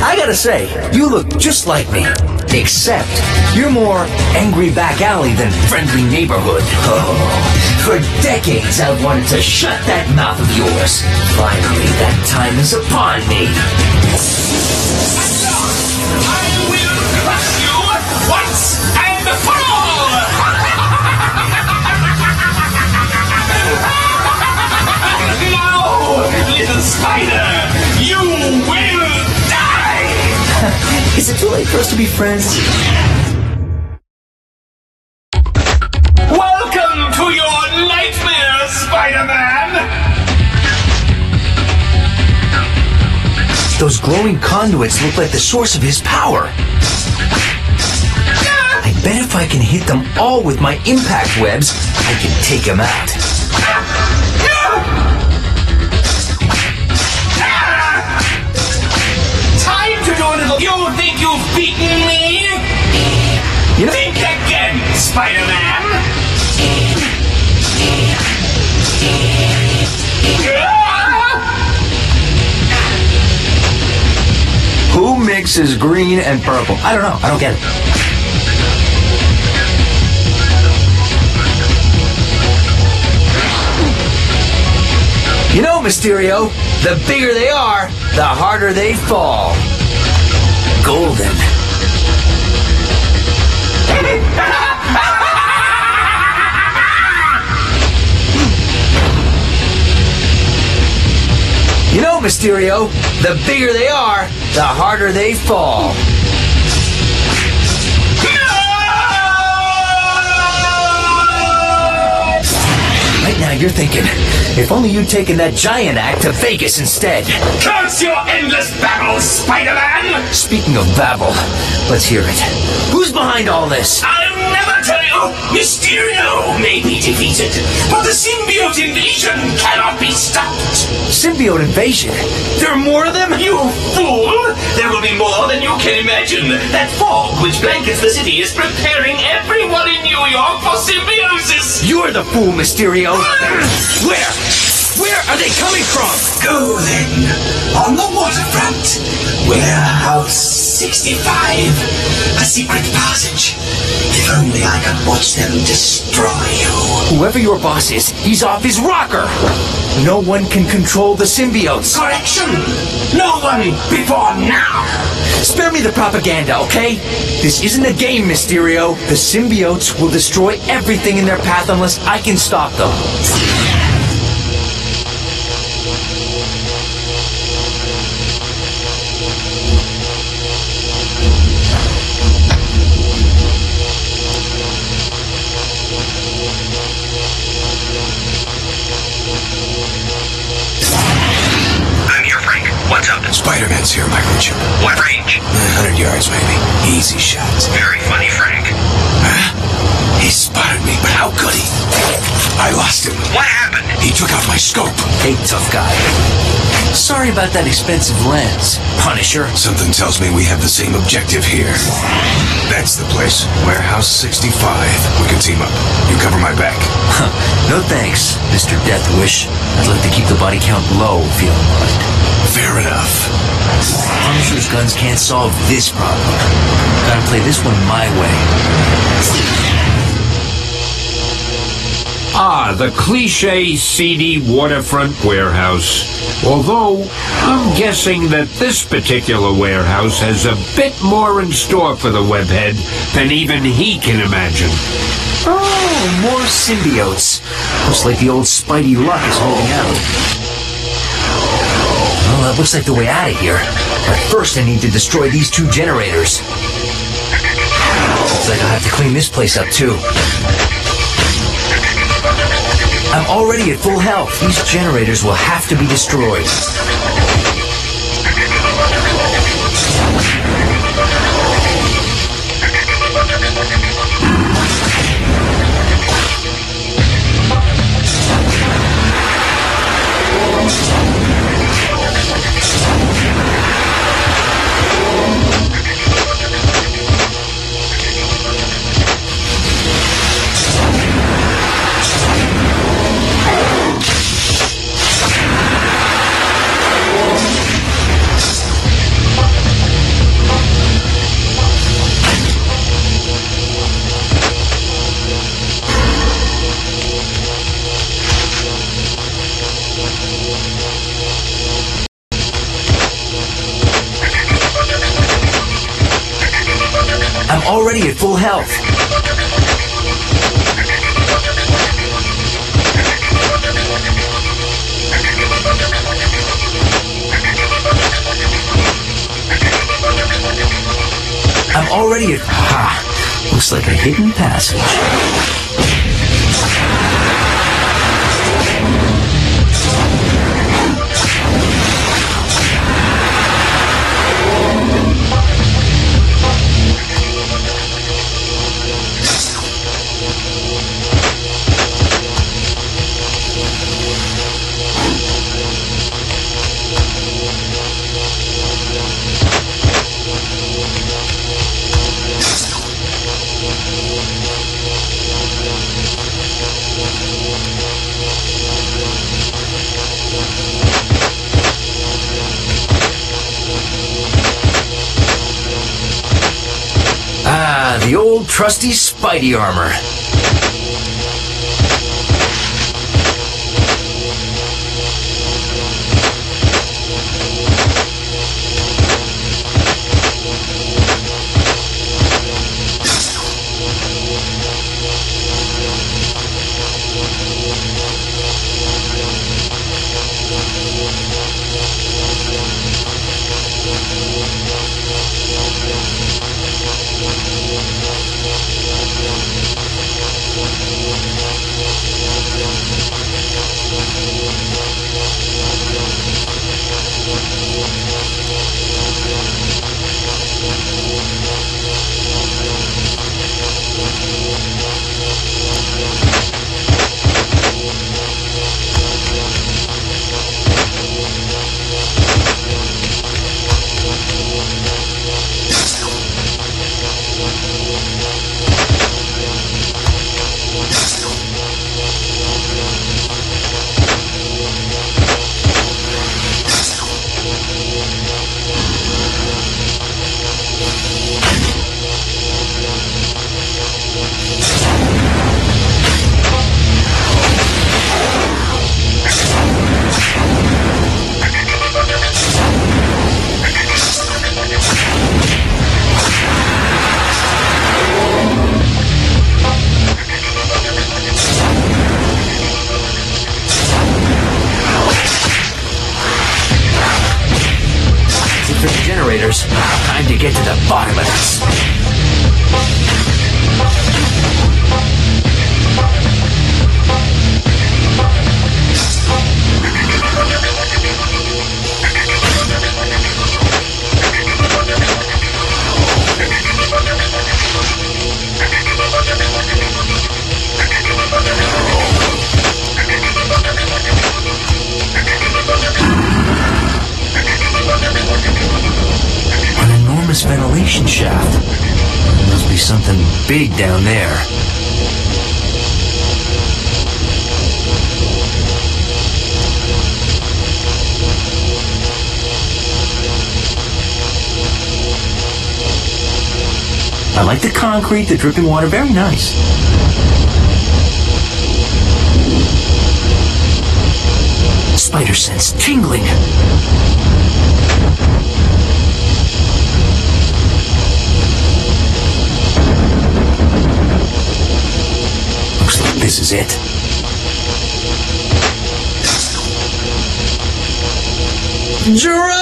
I gotta say, you look just like me. Except, you're more angry back alley than friendly neighborhood. Oh, [laughs] for decades I've wanted to shut that mouth of yours. Finally, that time is upon me. Is it too late for us to be friends? Welcome to your nightmare, Spider-Man! Those glowing conduits look like the source of his power. I bet if I can hit them all with my impact webs, I can take him out. Mixes green and purple? I don't know. I don't get it. You know, Mysterio, the bigger they are, the harder they fall. Golden. [laughs] You know, Mysterio, the bigger they are, the harder they fall. Right now, you're thinking, if only you'd taken that giant act to Vegas instead. Curse your endless battles, Spider-Man! Speaking of babble, let's hear it. Who's behind all this? I'll never! Mysterio may be defeated, but the symbiote invasion cannot be stopped! Symbiote invasion? There are more of them? You fool! There will be more than you can imagine! That fog which blankets the city is preparing everyone in New York for symbiosis! You're the fool, Mysterio. [laughs] Where? Where are they coming from? Go then, on the waterfront. Warehouse 65. A secret passage. Only I could watch them destroy you. Whoever your boss is, he's off his rocker. No one can control the symbiotes. Correction! No one before now! Spare me the propaganda, okay? This isn't a game, Mysterio. The symbiotes will destroy everything in their path unless I can stop them. Spider-Man's here, microchip. What range? A hundred yards, maybe. Easy shots. Very funny, Frank. Huh? He spotted me, but how could he? I lost him. What happened? He took out my scope. Hey, tough guy. Sorry about that expensive lens, Punisher. Something tells me we have the same objective here. That's the place. Warehouse 65. We can team up. You cover my back. Huh. No thanks, Mr. Death Wish. I'd like to keep the body count low, if you don't mind. Fair enough. Punisher's guns can't solve this problem. Gotta play this one my way. Ah, the cliche seedy waterfront warehouse. Although, I'm guessing that this particular warehouse has a bit more in store for the webhead than even he can imagine. Oh, more symbiotes. Looks like the old Spidey luck is holding out. Well, that looks like the way out of here. But first I need to destroy these two generators. Looks like I'll have to clean this place up too. I'm already at full health. These generators will have to be destroyed. Looks like a hidden passage. Trusty Spidey armor. Dripping water, very nice. Spider sense tingling. Looks like this is it. Geronimo!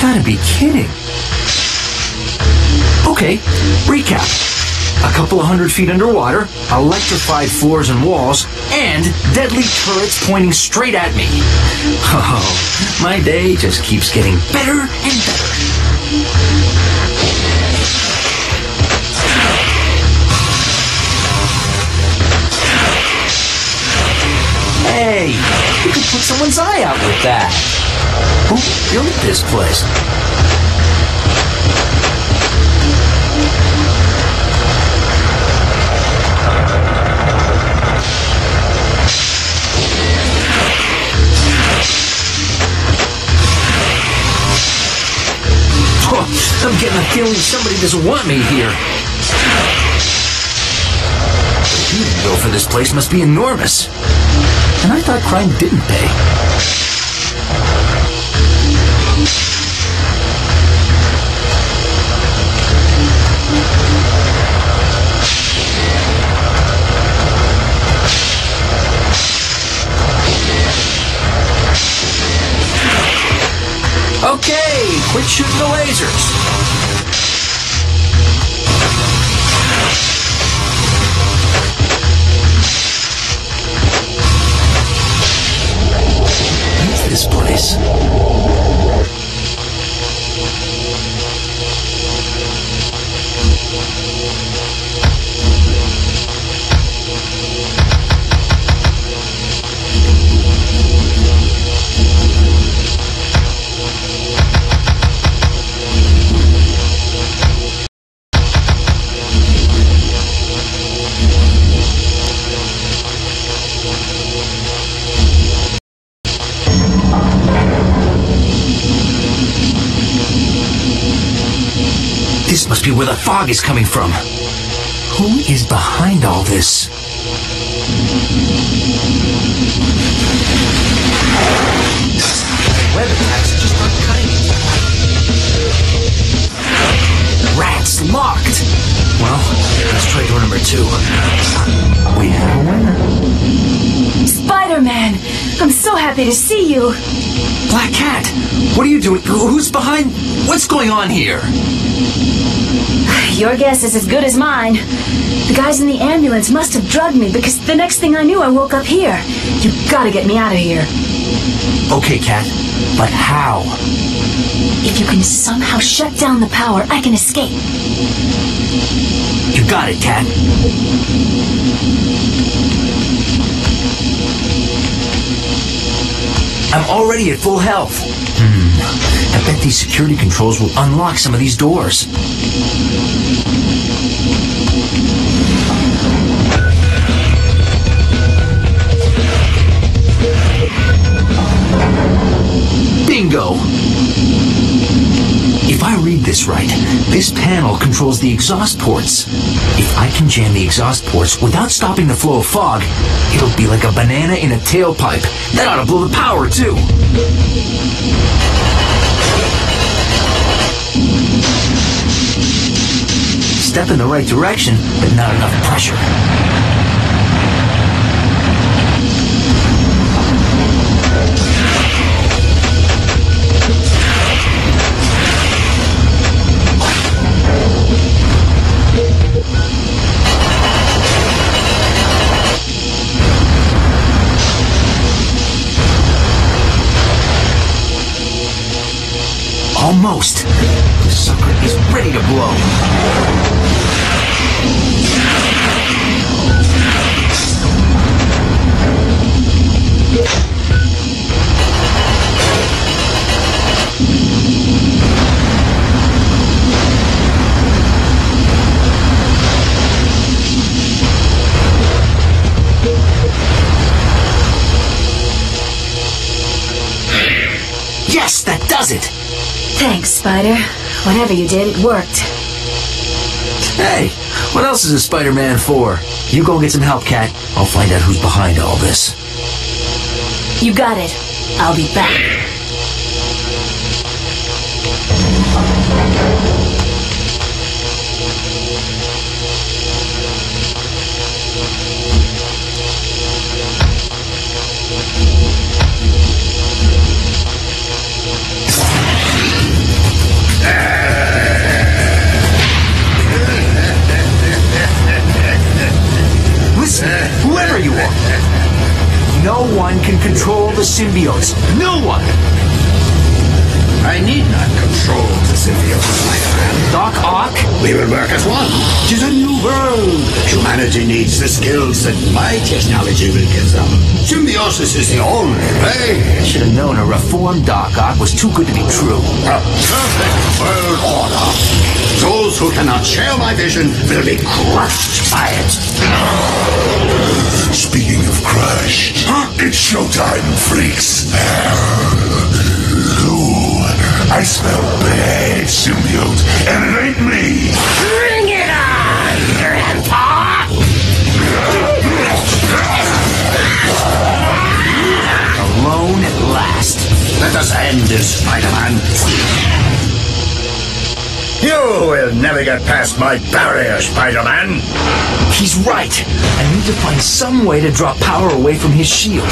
Gotta be kidding. Okay, recap. A couple of hundred feet underwater, electrified floors and walls, and deadly turrets pointing straight at me. Oh, my day just keeps getting better and better. Hey, you could put someone's eye out with that. Who built this place? Oh, I'm getting a feeling somebody doesn't want me here. The bill for this place must be enormous. And I thought crime didn't pay. Shooting the lasers. Fog is coming from. Who is behind all this? Web attacks just aren't cutting. Rats locked. Well, let's try door number two. We have a winner. Spider-Man! I'm so happy to see you. Black Cat, what are you doing? Who's behind? What's going on here? Your guess is as good as mine. The guys in the ambulance must have drugged me because the next thing I knew, I woke up here. You gotta get me out of here. Okay, Cat, but how? If you can somehow shut down the power, I can escape. You got it, Cat. I'm already at full health. Hmm. I bet these security controls will unlock some of these doors. Bingo! If I read this right, this panel controls the exhaust ports. If I can jam the exhaust ports without stopping the flow of fog, it'll be like a banana in a tailpipe. That ought to blow the power, too. Step in the right direction, but not enough pressure. Almost. The sucker is ready to blow. Yes, that does it. Thanks, Spider. Whatever you did, it worked. Hey, what else is a Spider-Man for? You go get some help, Cat. I'll find out who's behind all this. You got it. I'll be back. You are, no one can control the symbiotes. No one! I need not control the symbiotes, my friend. Doc Ock? We will work as one. It is a new world. Humanity needs the skills that my technology will give them. Symbiosis is the only way. I Should have known a reformed Doc Ock was too good to be true. A perfect world order. Those who cannot share my vision will be crushed by it. Speaking of crushed, it's showtime, freaks. Who I smell bad, symbiote, and it ain't me. Bring it on, Grandpa! Alone at last. Let us end this, Spider-Man. You will never get past my barrier, Spider-Man. He's right. I need to find some way to draw power away from his shield.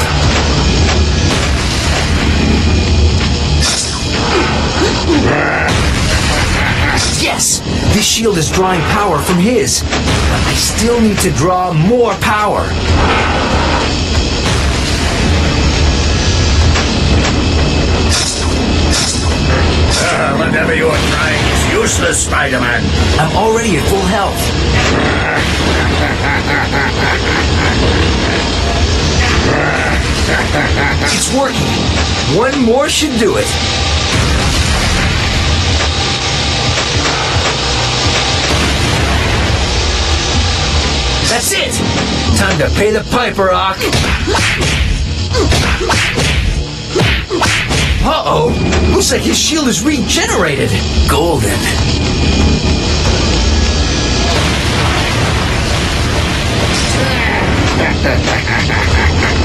Yes! This shield is drawing power from his. But I still need to draw more power. Uh, whatever you are trying useless, Spider-Man. I'm already at full health. It's working. One more should do it. That's it! Time to pay the piper, Ock. Uh-oh! Looks like his shield is regenerated. Golden. [laughs]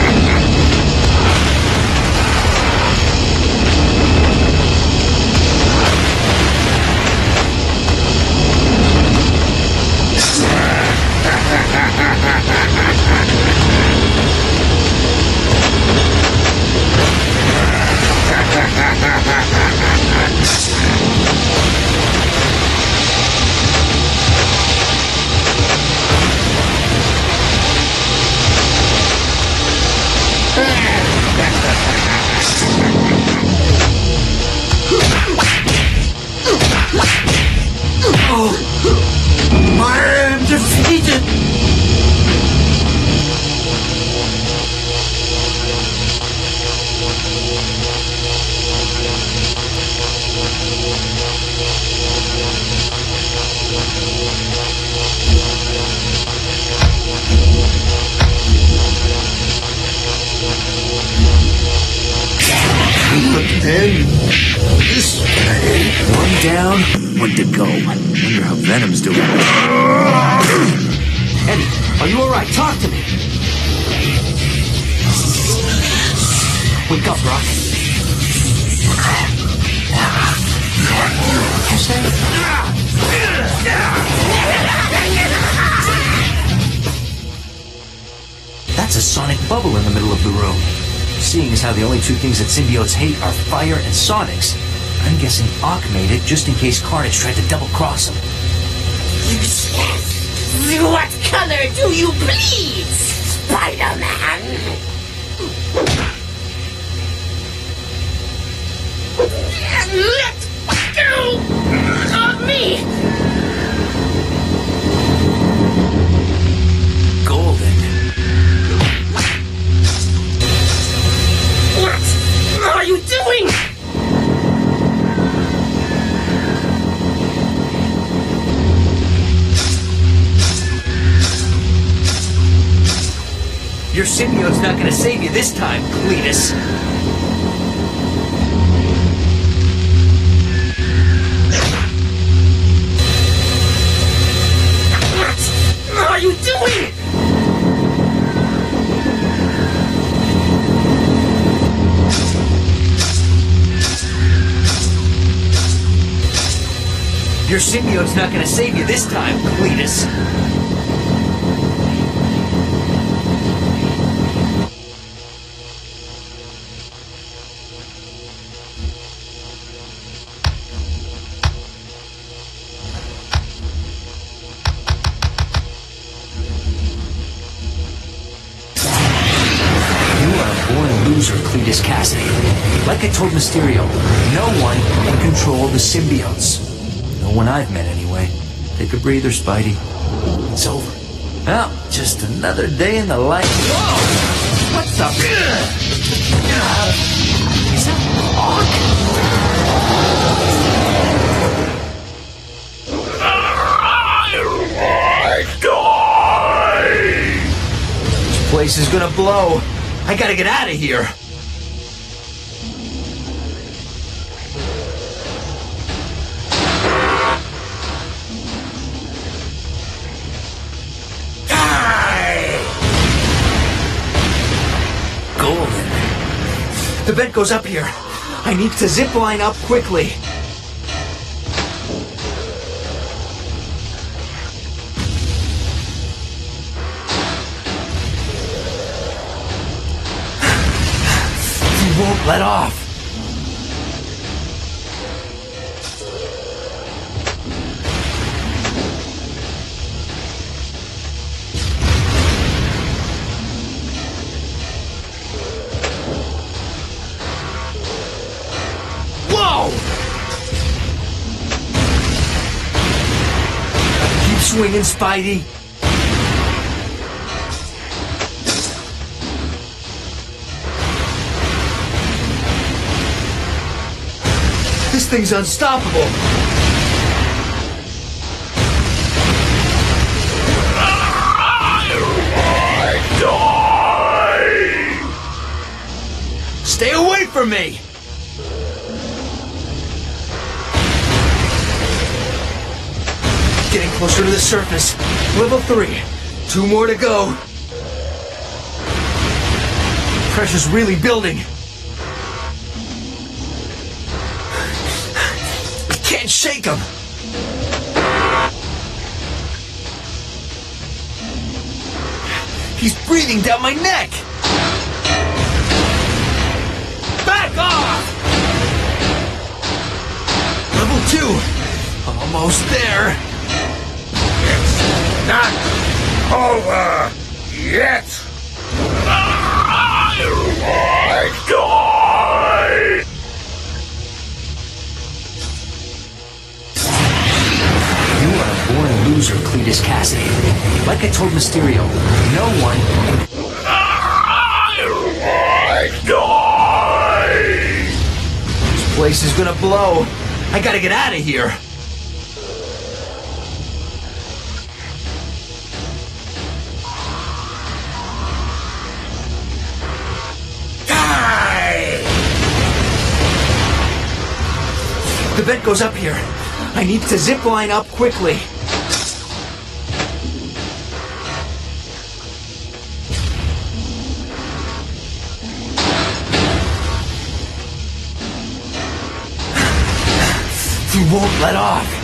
Then this way. One down, one to go. Wonder how Venom's doing. Eddie, are you alright? Talk to me. Wake up, say? That's a sonic bubble in the middle of the room. Seeing as how the only two things that symbiotes hate are fire and sonics, I'm guessing Ock made it just in case Carnage tried to double cross him. What color do you bleed, Spider-Man? Let go of me! What are you doing? Your symbiote's not gonna save you this time, Cletus. Your symbiote's not gonna save you this time, Cletus. Cletus Cassidy. Like I told Mysterio, no one can control the symbiotes. One I've met, anyway. Take a breather, Spidey. It's over. Well, just another day in the life. Whoa! What the? Is that Ock? This place is gonna blow. I gotta get out of here. The vent goes up here. I need to zip line up quickly. [sighs] You won't let off. Swinging, Spidey. This thing's unstoppable. Stay away from me! Getting closer to the surface. Level three. Two more to go. Pressure's really building. I can't shake him. He's breathing down my neck. Back off! Level two. Almost there. Not over yet. I die. You are a born loser, Cletus Cassidy. Like I told Mysterio, no one I die. This place is gonna blow. I gotta get out of here. The vent goes up here. I need to zip line up quickly. You won't let off.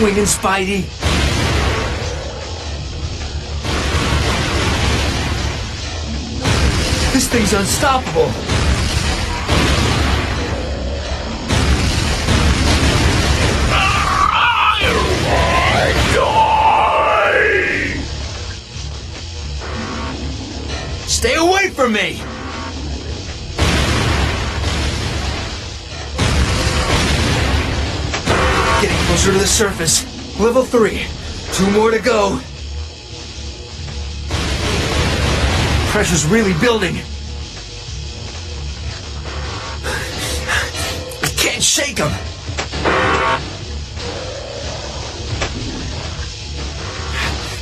Swinging, Spidey. This thing's unstoppable. Stay away from me! Closer to the surface. Level three. Two more to go. Pressure's really building. I can't shake him.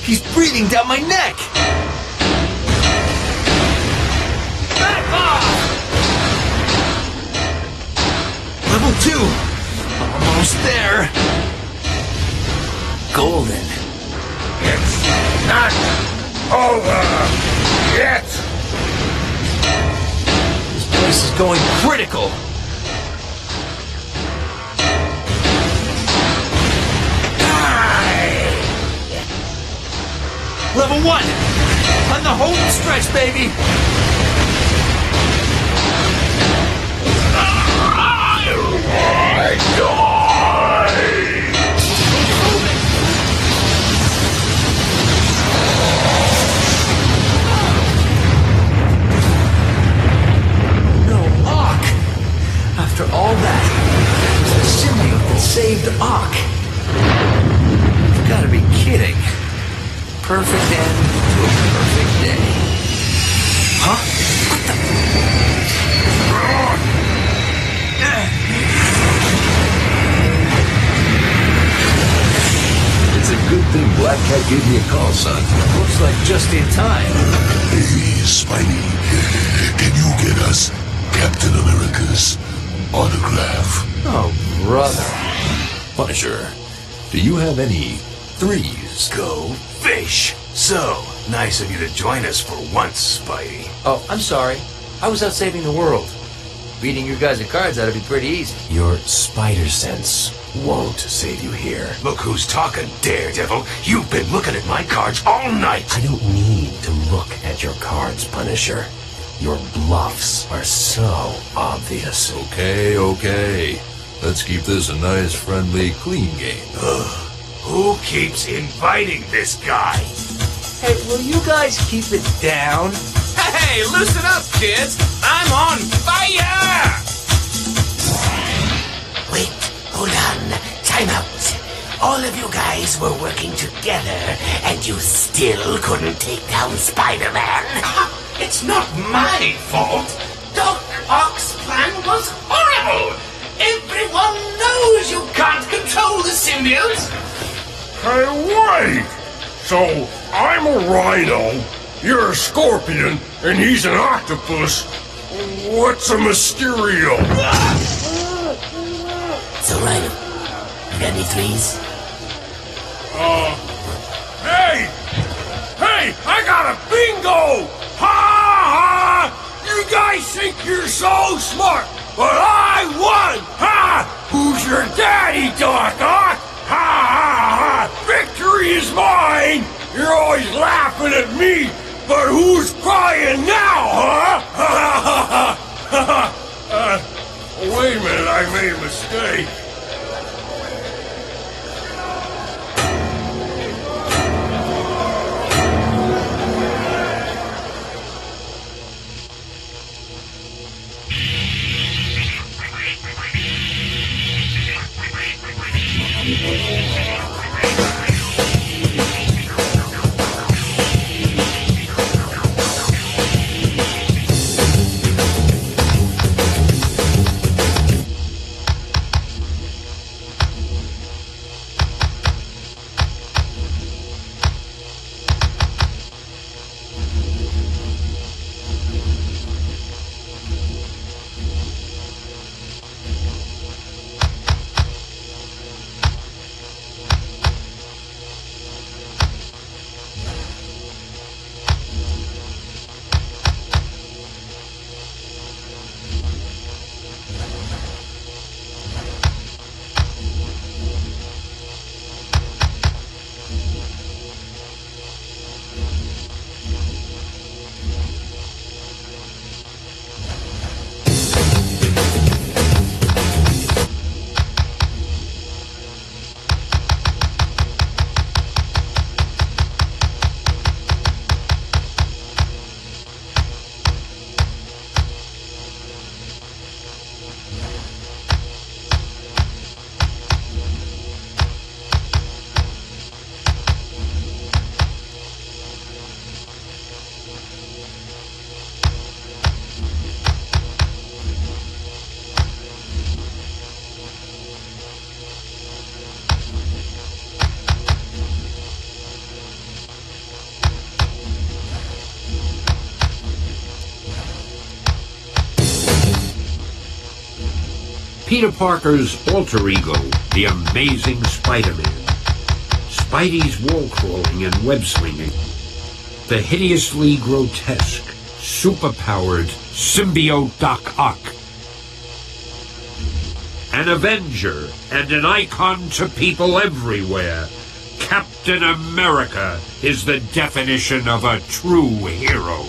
He's breathing down my neck. Back off! Level two. Almost there. Golden. It's not over yet. This place is going critical. Level one. On the home stretch, baby. I die. after all that, it was symbiote that saved Ark. You've got to be kidding. Perfect end to a perfect day. Huh? What the? It's a good thing Black Cat gave me a call, son. Looks like just in time. Hey, Spidey, can you get us Captain America's autograph? Oh, brother. Punisher, do you have any threes? Go fish. So, nice of you to join us for once, Spidey. Oh, I'm sorry. I was out saving the world. Beating you guys at cards ought to be pretty easy. Your spider sense won't save you here. Look who's talking, Daredevil. You've been looking at my cards all night. I don't need to look at your cards, Punisher. Your bluffs are so obvious. Okay, okay. Let's keep this a nice, friendly, clean game. Ugh. Who keeps inviting this guy? Hey, will you guys keep it down? Hey, loosen up, kids! I'm on fire! Wait, hold on. Time out. All of you guys were working together, and you still couldn't take down Spider-Man. [laughs] It's not my fault. Doc Ock's plan was horrible. Everyone knows you can't control the symbiotes. Hey, wait! So, I'm a rhino, you're a scorpion, and he's an octopus. What's a Mysterio? So, Rhino, you got any threes? Uh, hey! Hey, I got a bingo! Ha ha! Guys think you're so smart, but I won! Ha! Who's your daddy, Doc Ock? Ha ha ha! Victory is mine! You're always laughing at me, but who's crying now, huh? Ha ha ha ha! Uh, wait a minute, I made a mistake. Peter Parker's alter ego, the Amazing Spider-Man. Spidey's wall crawling and web slinging. The hideously grotesque, superpowered symbiote Doc Ock. An Avenger and an icon to people everywhere. Captain America is the definition of a true hero.